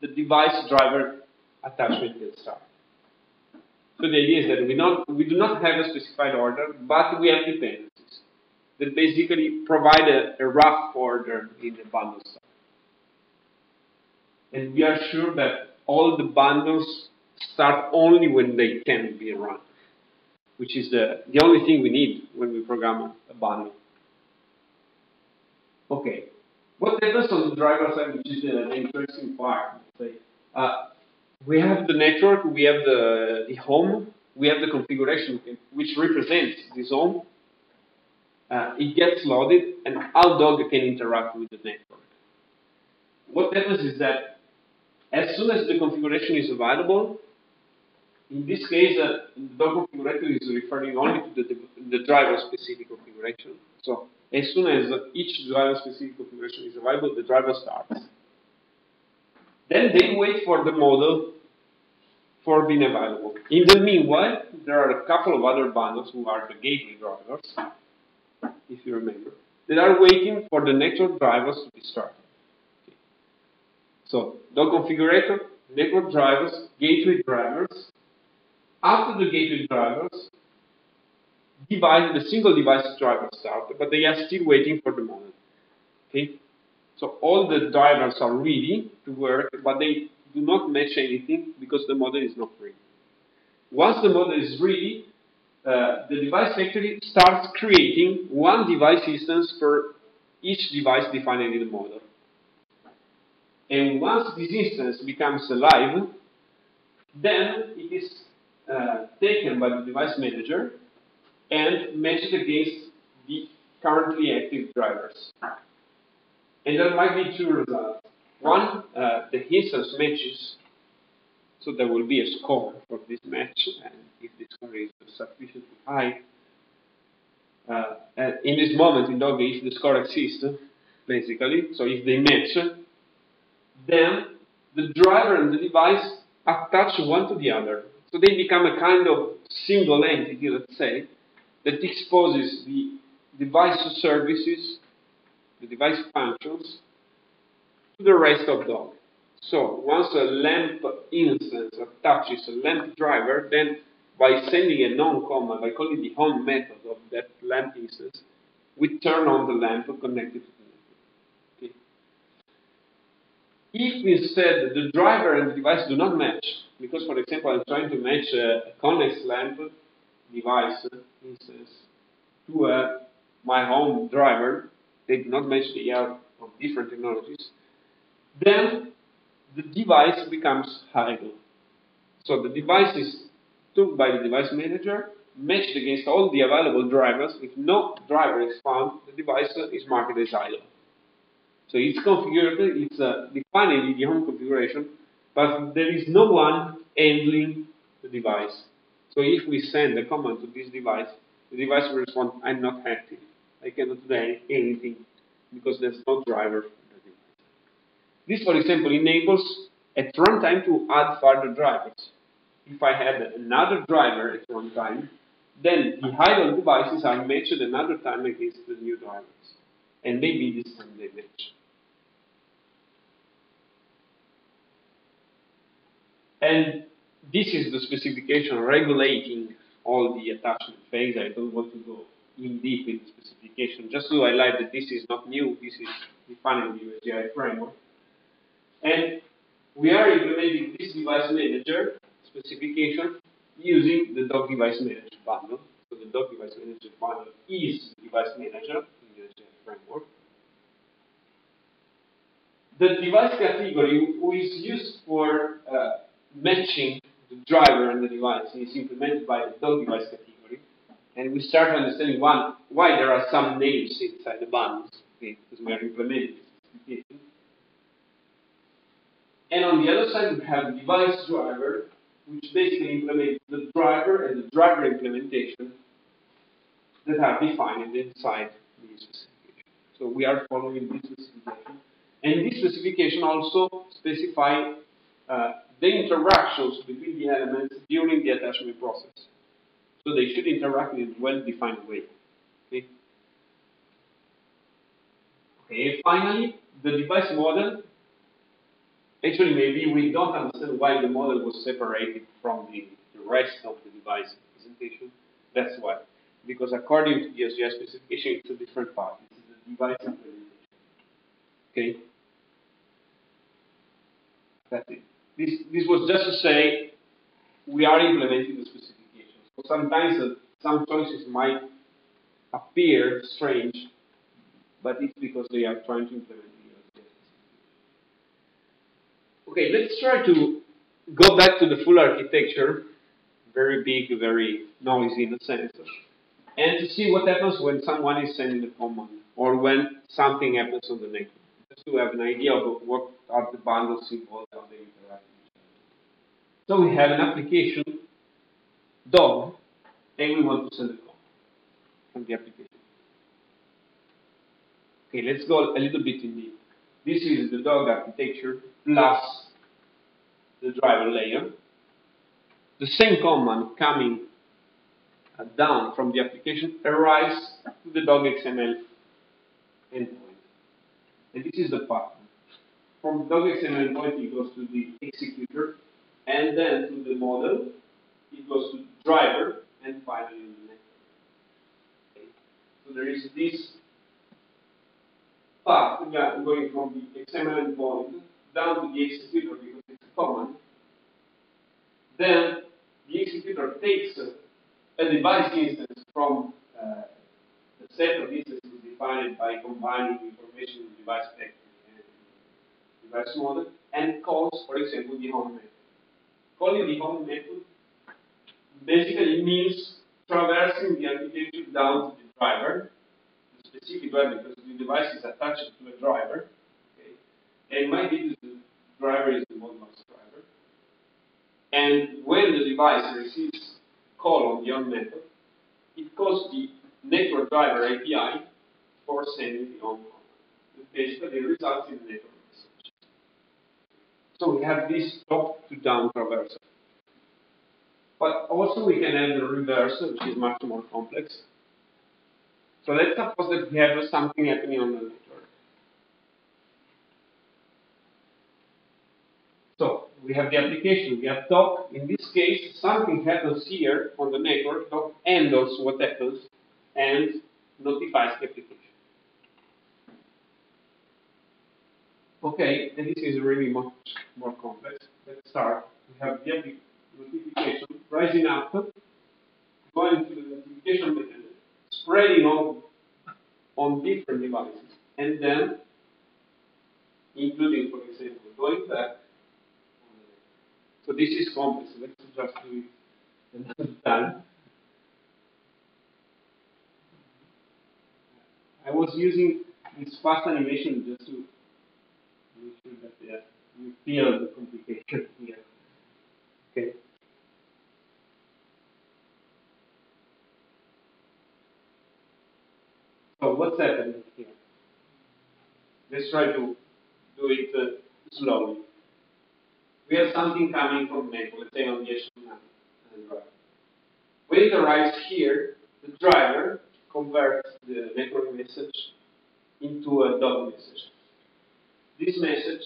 Speaker 1: the device driver attachment gets started. So the idea is that we, not, we do not have a specified order, but we have dependencies that basically provide a, a rough order in the bundle. And we are sure that all the bundles start only when they can be run. Which is the, the only thing we need when we program a bundle. Okay, what happens on the driver side, which is the, the interesting part? Uh, we have the network, we have the, the home, we have the configuration which represents this home. Uh, it gets loaded, and how dog can interact with the network. What happens is that as soon as the configuration is available, in this case, uh, the dog configurator is referring only to the, the driver-specific configuration. So as soon as each driver-specific configuration is available, the driver starts. Then they wait for the model for being available. In the meanwhile, there are a couple of other bundles who are the gateway drivers, if you remember, that are waiting for the network drivers to be started. Okay. So, dog configurator, network drivers, gateway drivers. After the gateway drivers, device, the single device driver start, but they are still waiting for the moment. Okay? So all the drivers are ready to work, but they do not match anything because the model is not ready. Once the model is ready, uh, the device factory starts creating one device instance for each device defined in the model. And once this instance becomes alive, then it is uh, taken by the device manager and matched against the currently active drivers. And there might be two results. One, uh, the instance matches, so there will be a score for this match, and if the score is sufficiently high, uh, in this moment in Dog if the score exists, basically, so if they match, then the driver and the device attach one to the other. So they become a kind of single entity, let's say, that exposes the device services, the device functions, to the rest of dog. So once a lamp instance attaches a lamp driver, then by sending a non command, by calling the home method of that lamp instance, we turn on the lamp connected to the network. Okay. If instead the driver and the device do not match, because for example I'm trying to match a, Konnex lamp device instance to a, MyHome driver, they do not match the are of different technologies, then the device becomes idle. So the device is took by the device manager, matched against all the available drivers. If no driver is found, the device is marked as idle. So it's configured, it's uh, the home configuration, but there is no one handling the device. So if we send a command to this device, the device will respond, I'm not active. I cannot do anything because there's no driver for this, for example, enables at runtime to add further drivers. If I had another driver at runtime, then the idle devices are matched another time against the new drivers. And maybe this time they match. And this is the specification regulating all the attachment phase. I don't want to go in deep in the specification. Just to highlight that this is not new. This is defined in the OSGi framework. And we are implementing this device manager specification using the dog device manager bundle. So the dog device manager bundle is the device manager in the framework. The device category is used for uh, matching the driver and the device is implemented by the dog device category. And we start understanding one, why there are some names inside the bundles, okay, because we are implementing specification. And on the other side, we have the device driver, which basically implements the driver and the driver implementation that are defined inside the specification. So we are following this specification. And this specification also specifies uh, the interactions between the elements during the attachment process. So they should interact in a well-defined way. Okay? okay, finally, the device model Actually, maybe we don't understand why the model was separated from the, the rest of the device presentation. That's why. Because according to the OSGi specification, it's a different part. It's the device implementation. Okay? That's it. This, this was just to say we are implementing the specifications. So sometimes uh, some choices might appear strange, but it's because they are trying to implement the Okay, let's try to go back to the full architecture, very big, very noisy in a sense, and to see what happens when someone is sending a command or when something happens on the network, just to have an idea of what are the bundles involved, how they interact. So we have an application, dog, and we want to send a call from the application. Okay, let's go a little bit in deep. This is the dog architecture plus the driver layer. The same command coming uh, down from the application arrives to the dog XML endpoint. And this is the pattern. From the dog XML endpoint, it goes to the executor, and then to the model, it goes to driver, and finally the network. Okay. So there is this path going from the XML endpoint down to the executor because it's a command. Then the executor takes a device instance from uh, the set of instances defined by combining information in device spec and device model and calls, for example, the home method. Method basically means traversing the application down to the driver, the specific driver, because the device is attached to a driver. Okay? And my the driver is the Modbus driver. And when the device receives call on the on method, it calls the network driver API for sending the on command. Basically, results in the network. So we have this top to down traversal. But also we can have the reverse, which is much more complex. So let's suppose that we have something happening on the network. So we have the application, we have dog. In this case, something happens here on the network, dog handles what happens and notifies the application. Okay, and this is really much more complex. Let's start. We have the notification rising up, going to the notification mechanism, spreading on, on different devices, and then including, for example, going back. So this is complex. Let's just do it another time. I was using this fast animation just to yeah, you feel the complication here. Okay. So what's happening here? Let's try to do it uh, slowly. We have something coming from Maple, let's say on the HTML driver. When it arrives here, the driver converts the network message into a dot message. This message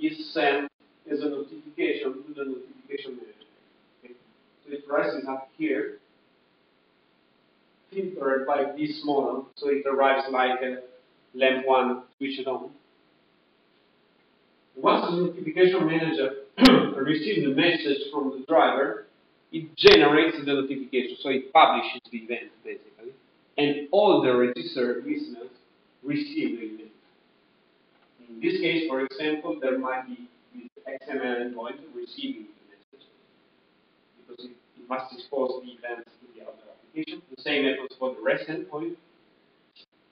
Speaker 1: is sent as a notification to the notification manager. Okay? So it rises up here filtered by this model, so it arrives like a lamp one switched on. Once the notification manager receives the message from the driver, it generates the notification, so it publishes the event basically, and all the registered listeners receive the event. In this case, for example, there might be this XML endpoint receiving the message because it, it must expose the event application. The same methods for the REST endpoint.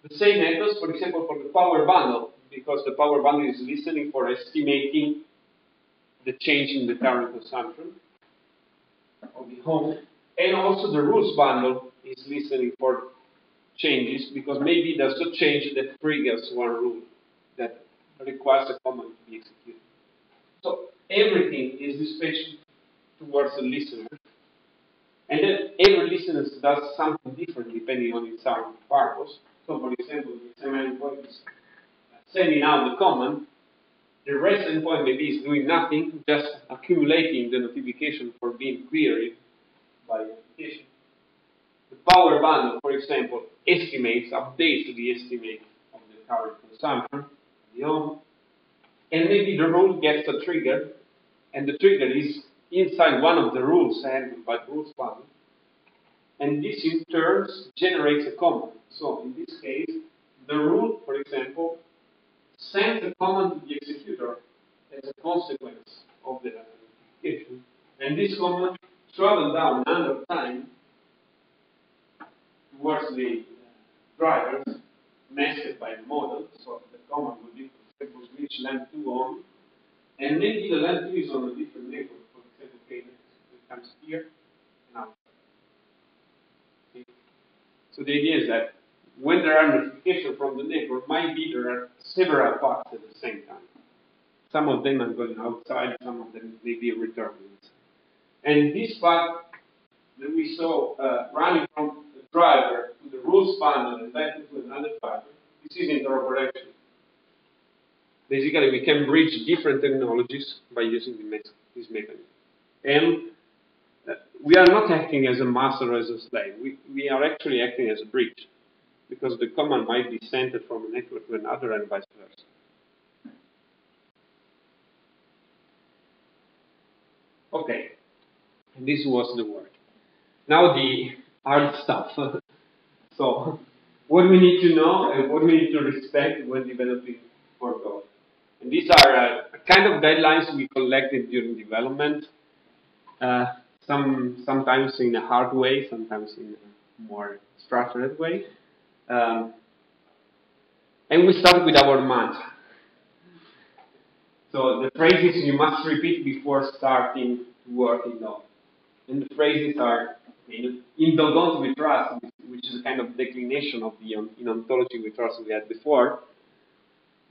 Speaker 1: The same methods, for example, for the power bundle, because the power bundle is listening for estimating the change in the current consumption of the home. And also the rules bundle is listening for changes because maybe there's a change that triggers one rule that requires a command to be executed. So everything is dispatched towards the listener and then every listener does something different depending on its own purpose. So, for example, the XML endpoint is sending out the command. The REST endpoint maybe is doing nothing, just accumulating the notification for being queried by the application. The power bundle, for example, estimates, updates the estimate of the current consumption, the home, and maybe the rule gets a trigger, and the trigger is inside one of the rules handled by rules panel. and this in turn generates a command. So in this case, the rule, for example, sends a command to the executor as a consequence of the application, and this command travels down under time towards the drivers masked by the model, so the would be, for example, which lamp2 on, and maybe the lamp2 is on a different network, for example, okay, it comes here, now. Okay. So the idea is that when there are notifications from the network, might be there are several paths at the same time. Some of them are going outside, some of them may be returning. And this path that we saw uh, running from driver to the rules panel and back to another driver, this is interoperation. Basically, we can bridge different technologies by using this mechanism. And uh, we are not acting as a master or as a slave. We, we are actually acting as a bridge because the command might be sent from a network to another and vice versa. Okay, and this was the word. Now the hard stuff. so, what we need to know and what we need to respect when developing for Go. And these are uh, kind of guidelines we collected during development. Uh, some sometimes in a hard way, sometimes in a more structured way. Um, and we start with our mantra. So the phrases you must repeat before starting to work in Dog. And the phrases are in, in DogOnt we trust, which is a kind of declination of the in ontology we trust we had before.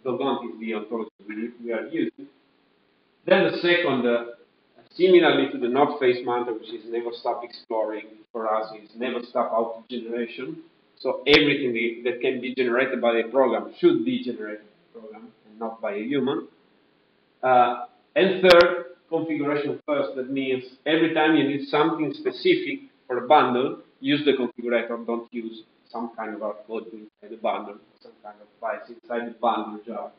Speaker 1: DogOnt is the ontology we, we are using. Then the second, uh, similarly to the North Face mantra, which is never stop exploring, for us is never stop auto generation. So everything that can be generated by a program should be generated by a program and not by a human. Uh, and third, configuration first. That means every time you need something specific for a bundle, use the configurator. Don't use some kind of code inside the bundle, some kind of files inside the bundle job.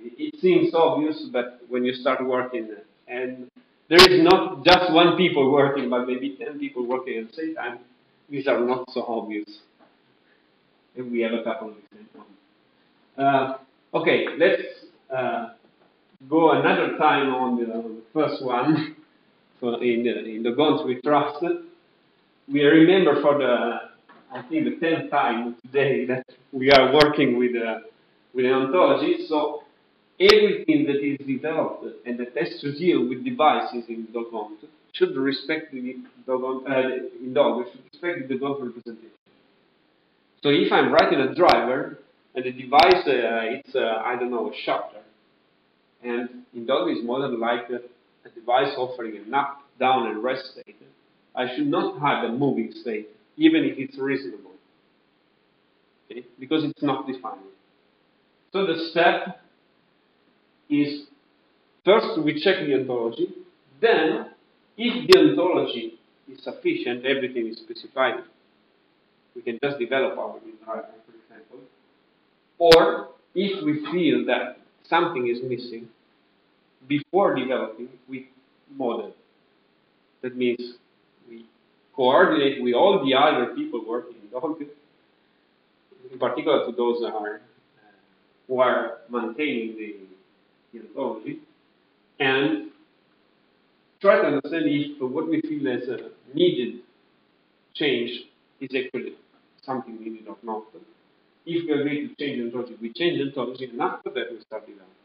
Speaker 1: It seems obvious, but when you start working, and there is not just one people working, but maybe 10 people working at the same time, these are not so obvious. And we have a couple of examples. Uh, okay, let's uh, go another time on the, on the first one. In the, in the we trust, we remember for the I think the tenth time today that we are working with uh, with an ontology. So everything that is developed and that has to deal with devices in DogOnt should respect the DogOnt uh, in Dog should respect the DogOnt representation. So if I'm writing a driver and the device uh, it's uh, I don't know a shutter and in Dog is modeled like a, a device offering an up, down, and rest state. I should not have a moving state, even if it's reasonable. Okay? Because it's not defined. So the step is first we check the ontology, then if the ontology is sufficient, everything is specified. We can just develop our driver, for example. Or if we feel that something is missing, before developing, we model. That means we coordinate with all the other people working in Docker, in particular to those that are, uh, who are maintaining the, the ontology, and try to understand if what we feel as a needed change is actually something needed or not. If we agree to change ontology, we change ontology, and after that we start developing.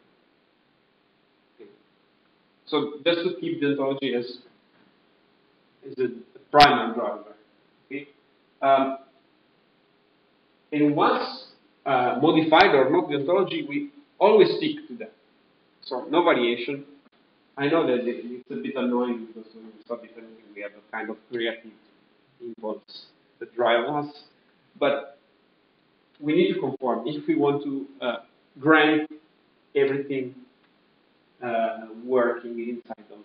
Speaker 1: So just to keep the ontology as, as a primary driver. Okay? Um, and once uh, modified or not the ontology, we always stick to that. So no variation. I know that it's a bit annoying because when we start we have a kind of creative impulse that drive us. But we need to conform if we want to uh, grant everything working inside them.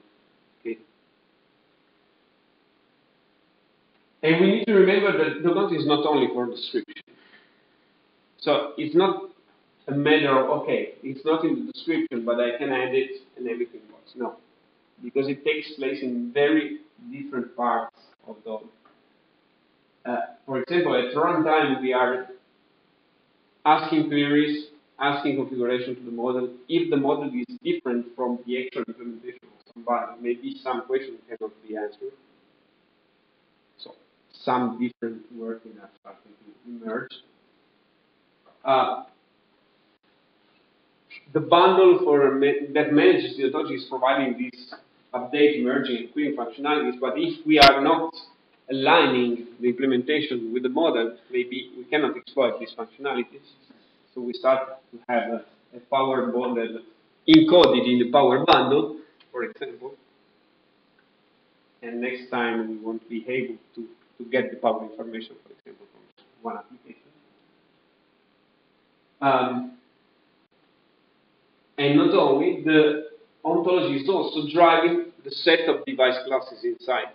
Speaker 1: Okay. And we need to remember that DogOnt is not only for description. So it's not a matter of, okay, it's not in the description, but I can add it and everything works. No. Because it takes place in very different parts of those. Uh, for example, at runtime, we are asking queries, asking configuration to the model. If the model is different from the actual implementation of somebody, maybe some question cannot be answered. So some different working are starting to emerge. Uh, the bundle for that manages the ontology is providing these update, merging, and querying functionalities. But if we are not aligning the implementation with the model, maybe we cannot exploit these functionalities. So we start to have a, a power bundle encoded in the power bundle, for example. And next time we won't be able to, to get the power information, for example, from one application. Um, and not only, the ontology is also driving the set of device classes inside.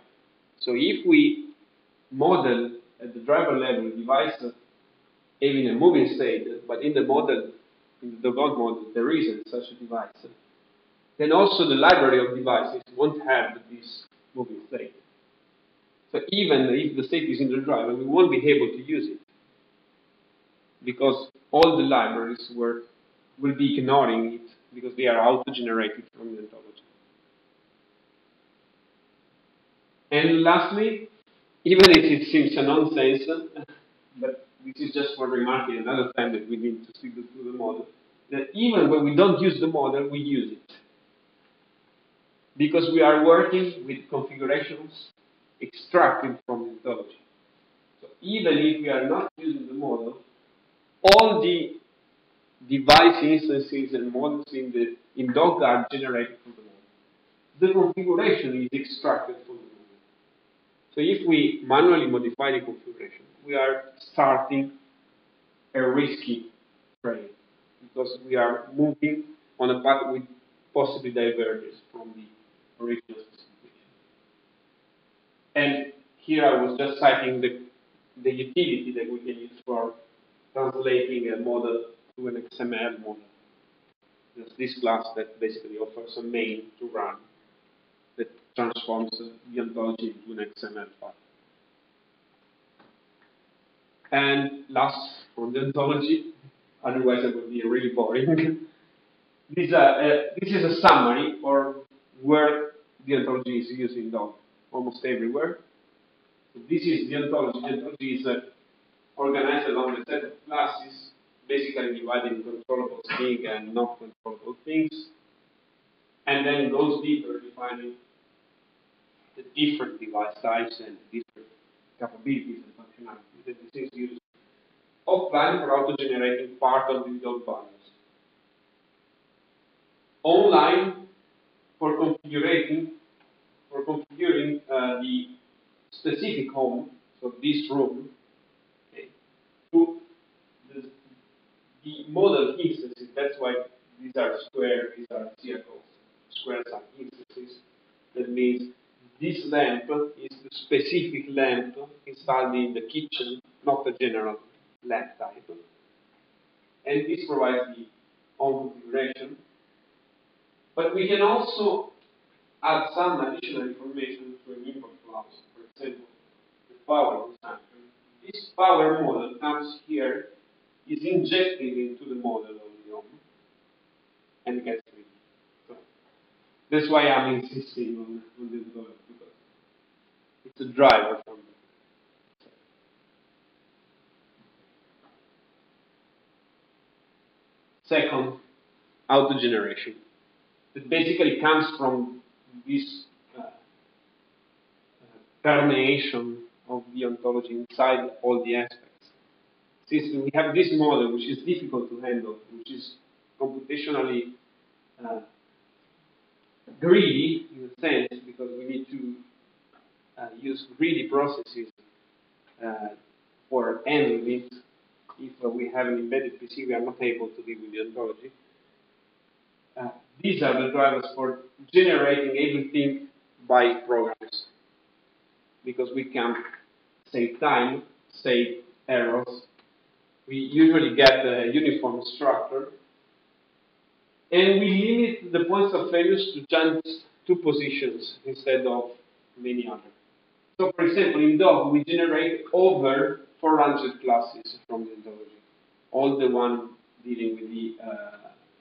Speaker 1: So if we model at the driver level device having a moving state, but in the model, in the dog model, there isn't such a device, then also the library of devices won't have this moving state. So even if the state is in the driver, we won't be able to use it because all the libraries were, will be ignoring it because they are auto-generated from the ontology. And lastly, even if it seems a nonsense, but this is just for remarking another time that we need to stick to the model, that even when we don't use the model, we use it. Because we are working with configurations extracted from the ontology. So even if we are not using the model, all the device instances and models in the in Docker are generated from the model. The configuration is extracted from the. So if we manually modify the configuration, we are starting a risky trade because we are moving on a path which possibly diverges from the original specification. And here I was just citing the, the utility that we can use for translating a model to an XML model. There's this class that basically offers a main to run transforms the ontology into an XML file. And last on the ontology, otherwise it would be really boring. this, uh, uh, this is a summary or where the ontology is used in Docker, almost everywhere. So this is the ontology. The ontology is uh, organized along a set of classes, basically divided in controllable things and not controllable things, and then goes deeper, defining the different device types and different capabilities and functionalities that the things use offline for auto-generating part of the load bundles. Online for configuring for configuring uh, the specific home, so this room, okay, to the, the model instances. That's why these are square, these are circles, squares are instances. That means this lamp is the specific lamp installed in the kitchen, not a general lamp type. And this provides the home configuration. But we can also add some additional information to an input clause. For example, the power consumption. This power model comes here, is injected into the model of the home, and gets read. So that's why I'm insisting on, on this goal, a driver from Second, auto generation. It basically comes from this uh, permeation of the ontology inside all the aspects. Since we have this model, which is difficult to handle, which is computationally uh, greedy in a sense, because we need to use greedy processes uh, for handling it. If uh, we have an embedded PC, we are not able to deal with the ontology. Uh, these are the drivers for generating everything by programs. Because we can save time, save errors. We usually get a uniform structure. And we limit the points of failure to just two positions instead of many others. So, for example, in Dog, we generate over 400 classes from the ontology, all the one dealing with the uh,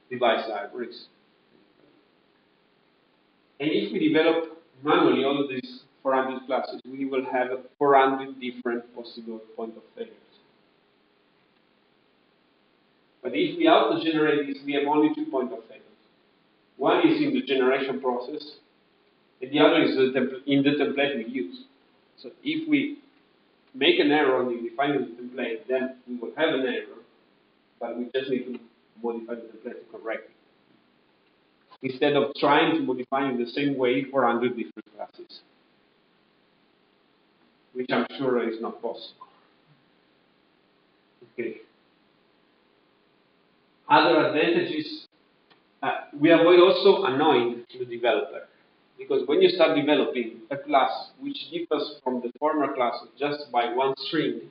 Speaker 1: device libraries. And if we develop manually all of these 400 classes, we will have 400 different possible point of failures. But if we auto-generate this, we have only two point of failures. One is in the generation process, and the other is in the template we use. So if we make an error in defining the template, then we will have an error, but we just need to modify the template to correct it. Instead of trying to modify in the same way for 100 different classes, which I'm sure is not possible. Okay. Other advantages, uh, we avoid also annoying the developer. Because when you start developing a class which differs from the former class just by one string,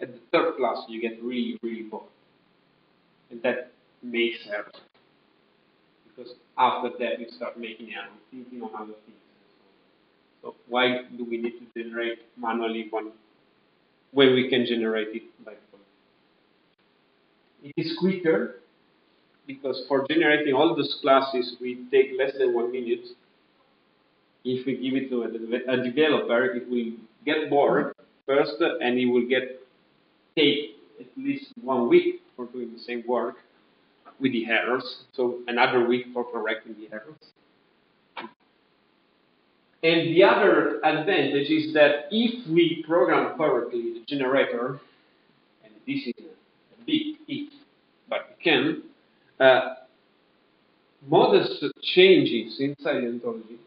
Speaker 1: at the third class you get really, really bored. And that makes errors. Because after that you start making errors, thinking on other things. So why do we need to generate manually one when we can generate it by phone? It is quicker because for generating all those classes we take less than one minute if we give it to a, a developer, it will get bored first, and it will get take at least one week for doing the same work with the errors. So another week for correcting the errors. And the other advantage is that if we program correctly the generator, and this is a big if, but we can, uh, modest changes inside the ontology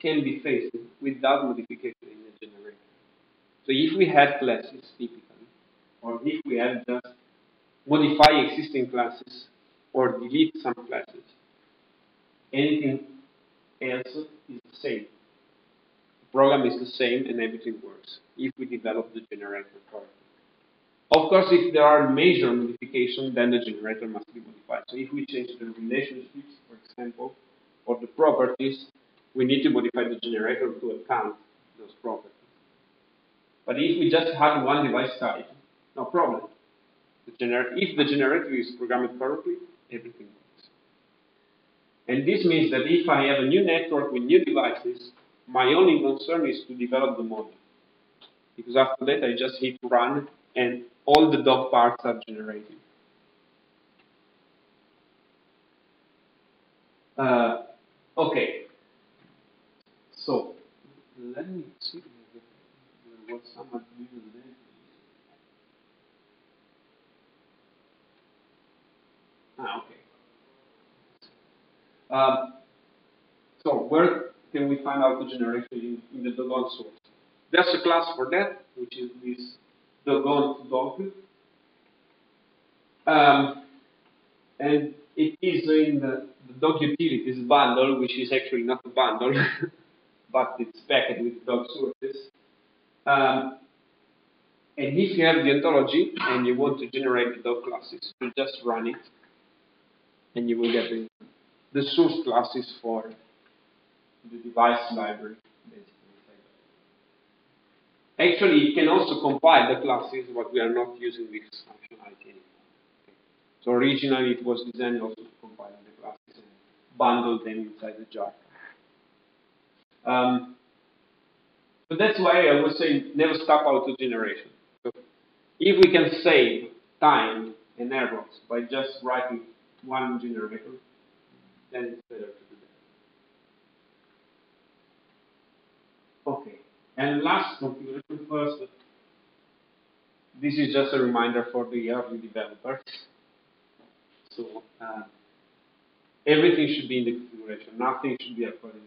Speaker 1: can be faced without modification in the generator. So if we had classes typically, or if we had just modify existing classes or delete some classes, anything else is the same. The program is the same and everything works if we develop the generator correctly. Of course, if there are major modifications, then the generator must be modified. So if we change the relationships, for example, or the properties, we need to modify the generator to account those properties. But if we just have one device type, no problem. The if the generator is programmed correctly, everything works. And this means that if I have a new network with new devices, my only concern is to develop the model. Because after that, I just hit run, and all the dog parts are generated. Uh, okay, so, let me see what some of you Ah, okay. Um, so, where can we find out the generation in, in the DogOnt source? There's a class for that, which is this DogOnt dog. Um, and it is in the, the dog utilities bundle, which is actually not a bundle. but it's packed with dog sources. Um, and if you have the ontology and you want to generate the dog classes, you just run it, and you will get the, the source classes for the device library. Actually, it can also compile the classes, but we are not using this functionality anymore. So originally, it was designed also to compile the classes and bundle them inside the jar. Um, so that's why I would say never stop auto generation. So if we can save time and errors by just writing one generator, then it's better to do that. Okay, and last configuration first. This is just a reminder for the early developers. So uh, everything should be in the configuration. Nothing should be according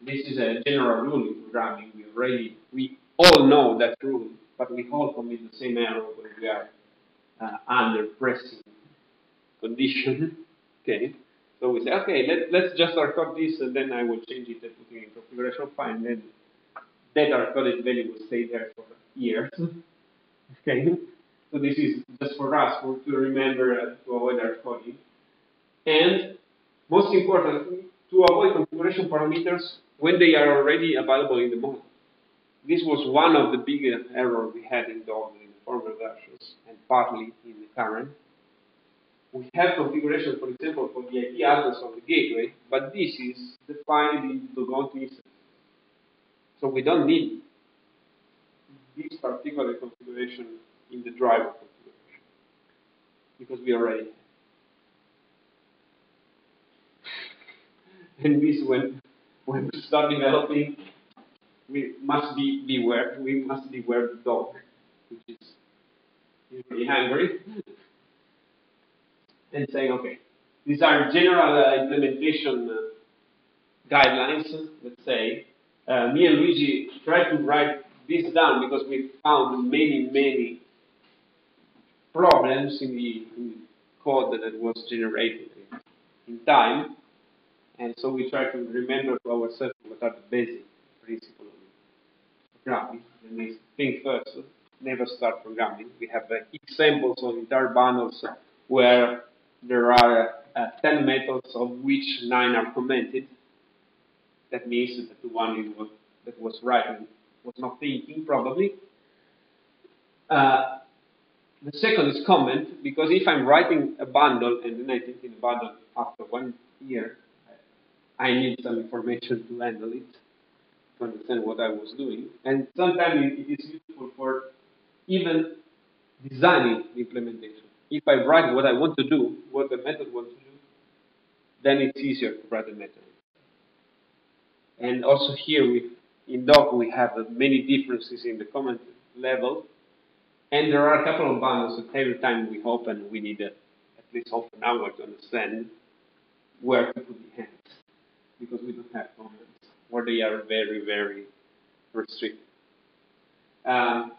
Speaker 1: this is a general rule in programming. We already, we all know that rule, but we all commit the same error when we are uh, under pressing condition. okay, so we say, okay, let, let's just record this, and then I will change it and put it in configuration file, and then that recorded value will stay there for years. okay, so this is just for us for, to remember uh, to avoid our coding. And most importantly, to avoid configuration parameters when they are already available in the model. this was one of the biggest errors we had in the former versions, and partly in the current. We have configuration, for example, for the IP address of the gateway, but this is defined in the DogOnt instance. So we don't need this particular configuration in the driver configuration because we already and this when when we start developing we must be beware we must beware the dog which is usually hungry and saying okay these are general uh, implementation uh, guidelines let's say uh, me and Luigi tried to write this down because we found many, many problems in the, in the code that was generated in time. And so we try to remember to ourselves what are the basic principles of programming. And we think first, never start programming. We have uh, examples of entire bundles where there are uh, 10 methods of which 9 are commented. That means that the one that was writing was not thinking, probably. Uh, the second is comment, because if I'm writing a bundle and then I think in a bundle after one year, I need some information to handle it, to understand what I was doing. And sometimes it is useful for even designing the implementation. If I write what I want to do, what the method wants to do, then it's easier to write the method. And also here we in Dog, we have many differences in the comment level, and there are a couple of bundles that every time we open, we need uh, at least half an hour to understand where to put the hands, because we don't have comments, or they are very, very restricted. Um,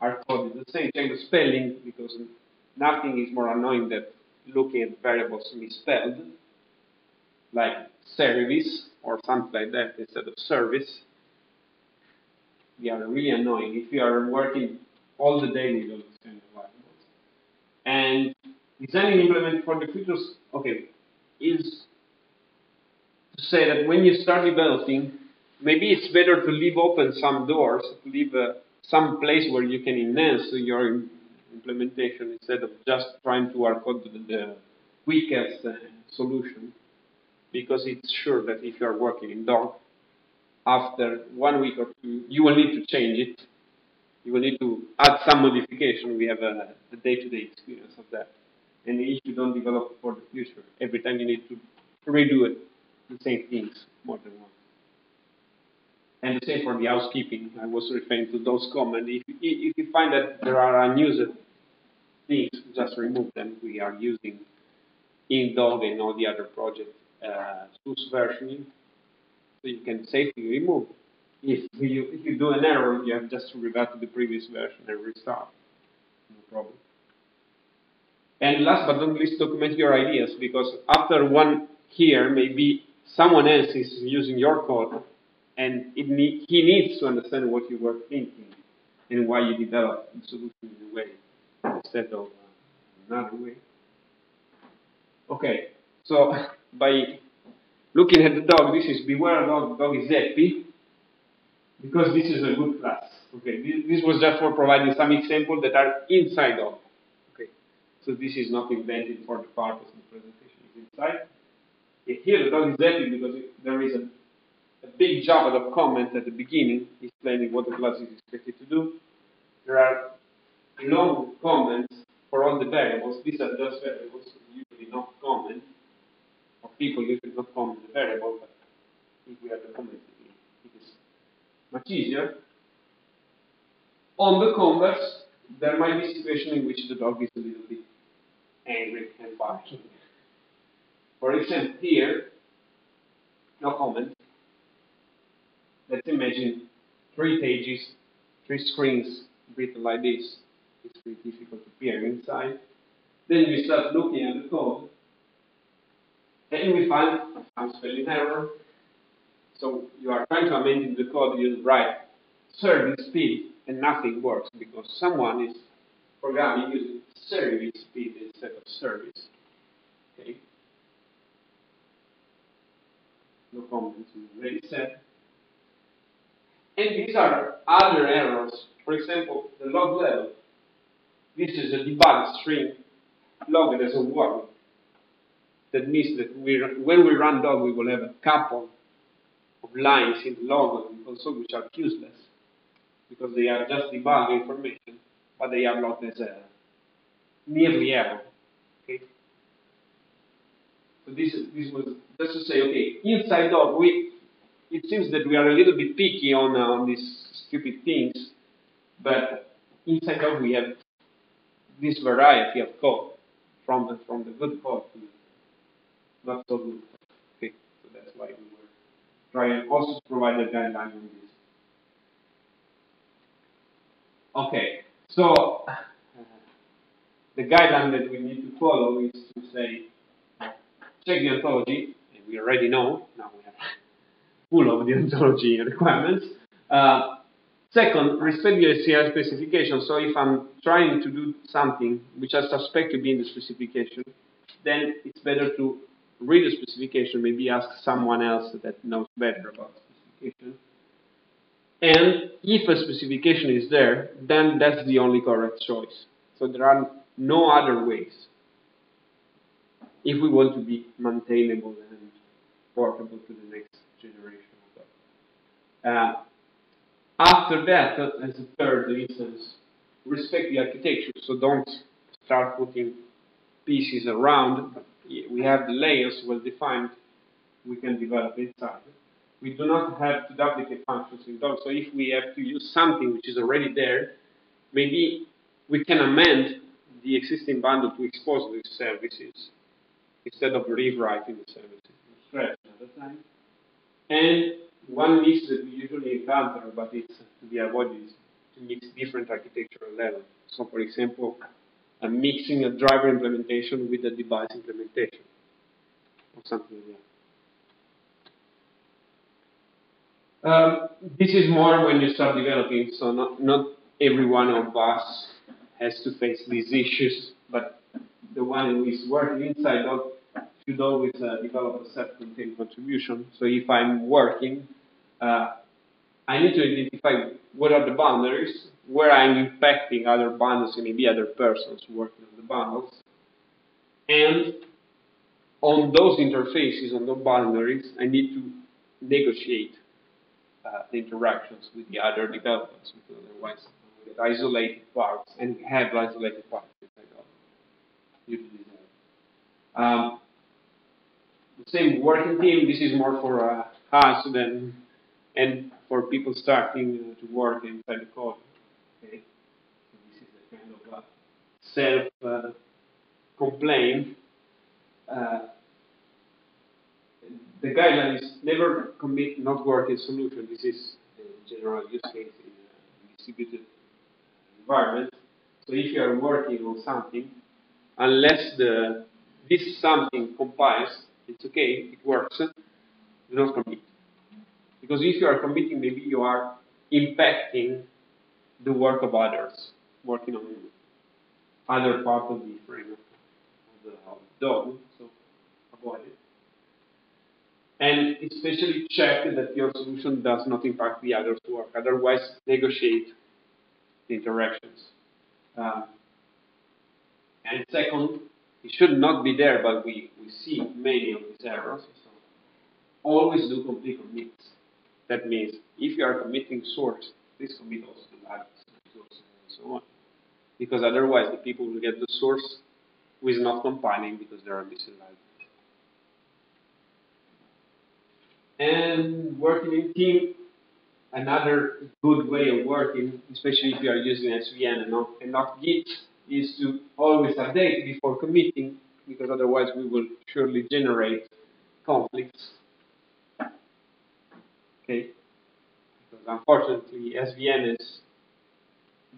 Speaker 1: our code is the same, change the spelling, because nothing is more annoying than looking at variables misspelled, like service or something like that instead of service they are really annoying if you are working all the day with those kind of variables. And designing implement for the futures, okay, is say that when you start developing, maybe it's better to leave open some doors, leave uh, some place where you can enhance your implementation instead of just trying to work out the, quickest uh, solution. Because it's sure that if you are working in Dog, after one week or two, you will need to change it. You will need to add some modification. We have a, a day-to-day experience of that. And if you don't develop for the future, every time you need to redo it, the same things more than once. And the same for the housekeeping. I was referring to those comments. If, if you find that there are unused things, just remove them. We are using in Dog and all the other projects uh, SUS versioning so you can safely remove. If you, if you do an error, you have just to revert to the previous version and restart. No problem. And last but not least, document your ideas because after one here, maybe someone else is using your code and need, he needs to understand what you were thinking and why you developed the solution in a way instead of another way. Okay, so by Looking at the dog, this is beware dog, dog is happy, because this is a good class. Okay, this, this was just for providing some examples that are inside of. Okay, so this is not invented for the purpose of the presentation, it's inside. Here the dog is happy because there is a, a big job of comment at the beginning explaining what the class is expected to do. There are long comments for all the variables. These are just variables, usually not comments Or people usually not comment the variable, but if we have the comment, it is much easier. On the converse, there might be situations in which the dog is a little bit angry and barking. For example, here, no comment. Let's imagine three pages, three screens written like this. It's pretty difficult to peer inside. Then you start looking at the code, then we find some spelling error. So you are trying to amend the code, you write service speed, and nothing works because someone is programming using service speed instead of service. Okay. No comments already said. And these are other errors. For example, the log level. This is a debug string logged as a warning. That means that we, when we run Dog, we will have a couple of lines in the log console which are useless because they are just debug information, but they are not as a nearly error. This this was just to say, okay, inside Dog we it seems that we are a little bit picky on, uh, on these stupid things, but inside of we have this variety of code from the, from the good code to not so good. Okay, so that's why we were trying also to provide a guideline on this. Okay, so the guideline that we need to follow is to say check the ontology, and we already know now we have full of the ontology requirements. Uh, second, respect the OSGi specification. So if I'm trying to do something which I suspect to be in the specification, then it's better to read the specification, maybe ask someone else that knows better about the specification. And if a specification is there, then that's the only correct choice. So there are no other ways if we want to be maintainable and portable to the next generation uh, after that, as a third instance, respect the architecture. So don't start putting pieces around. We have the layers well defined. We can develop inside. We do not have to duplicate functions in Dog. So if we have to use something which is already there, maybe we can amend the existing bundle to expose these services instead of rewriting the services from scratch another time. And one mix that we usually encounter, but it's to be avoided, is to mix different architectural levels. So, for example, I'm mixing a driver implementation with a device implementation, or something like that. Um, this is more when you start developing, so not, not every one of us has to face these issues, but the one who is working inside of should always uh, develop a self-contained contribution. So if I'm working, uh, I need to identify what are the boundaries, where I'm impacting other bundles and maybe other persons working on the bundles. And on those interfaces, on those boundaries, I need to negotiate uh, the interactions with the other developers because otherwise we get isolated parts and have isolated parts usually um, same working team. This is more for uh, us than and for people starting uh, to work inside the code. Okay, so this is a kind of a self uh, complaint. Uh, the guideline is never commit not working solution. This is the general use case in a distributed environment. So if you are working on something, unless the this something compiles, it's okay, it works, do not commit. Because if you are committing, maybe you are impacting the work of others, working on other part of the frame of the, Dog, so avoid it. And especially check that your solution does not impact the others' work. Otherwise, negotiate the interactions. Um, and second, it should not be there, but we, we see many of these errors. So always do complete commits. That means if you are committing source, please commit also the libraries and so on. Because otherwise the people will get the source who is not compiling because there are missing libraries. And working in team, another good way of working, especially if you are using SVN and not, and not Git, is to always update before committing, because otherwise we will surely generate conflicts. Okay? Because unfortunately, SVN has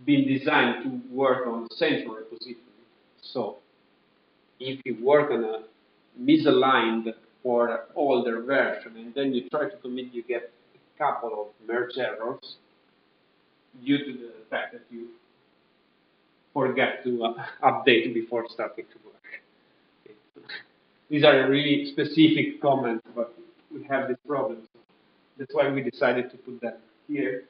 Speaker 1: been designed to work on central repository. So, if you work on a misaligned or older version, and then you try to commit, you get a couple of merge errors due to the fact that you forget to update before starting to work. These are really specific comments, but we have this problem. That's why we decided to put them here.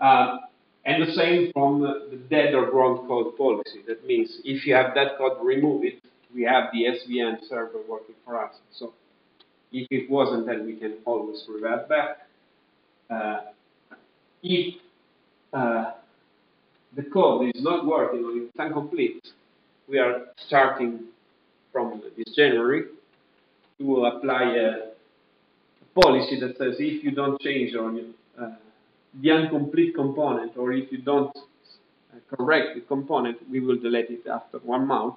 Speaker 1: Uh, and the same from the dead or ground code policy. That means if you have that code, remove it. We have the SVN server working for us. So if it wasn't, then we can always revert back. Uh, if uh, the code is not working or it's incomplete, we are starting from this January to apply a policy that says if you don't change on uh, the incomplete component or if you don't uh, correct the component, we will delete it after one month.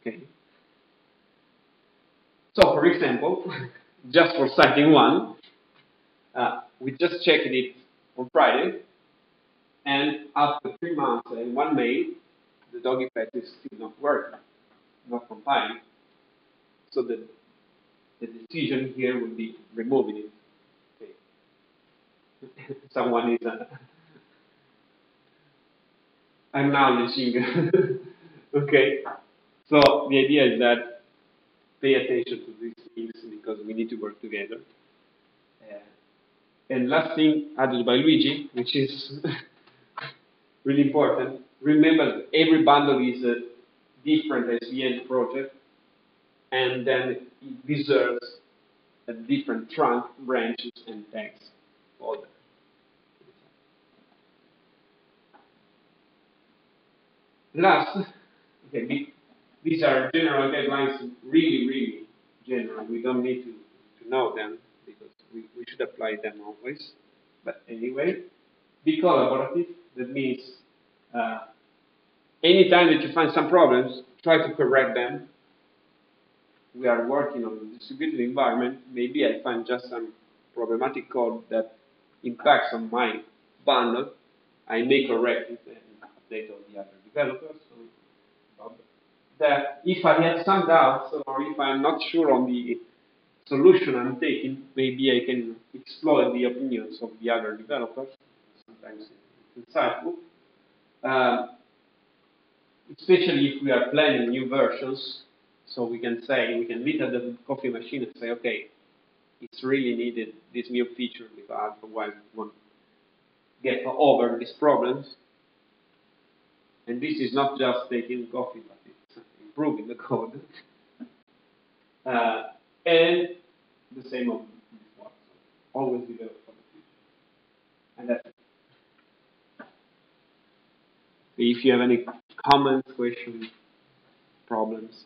Speaker 1: Okay. So, for example, just for citing one, uh, we just checked it on Friday, and after three months and one mail, the doggy pet is still not working, not compiling. So the, the decision here would be removing it. Okay. Someone is uh, acknowledging. okay. So the idea is that pay attention to these things because we need to work together. And last thing added by Luigi, which is really important, remember that every bundle is a different SVN project, and then it deserves a different trunk, branches, and tags. All Last, okay, these are general guidelines, really, really general. We don't need to, to know them because we, we should apply them always. But anyway, be collaborative. That means uh, anytime that you find some problems, try to correct them. We are working on a distributed environment. Maybe I find just some problematic code that impacts on my bundle. I may correct it and update all the other developers. So, that if I have some doubts or if I'm not sure on the solution I'm taking, maybe I can explore the opinions of the other developers. Sometimes insightful. Uh, especially if we are planning new versions, so we can say, we can meet at the coffee machine and say, okay, it's really needed this new feature because otherwise we won't get over these problems. And this is not just taking coffee, but it's improving the code. uh, and the same this one. Always develop for the future. And that's. If you have any comments, questions, problems,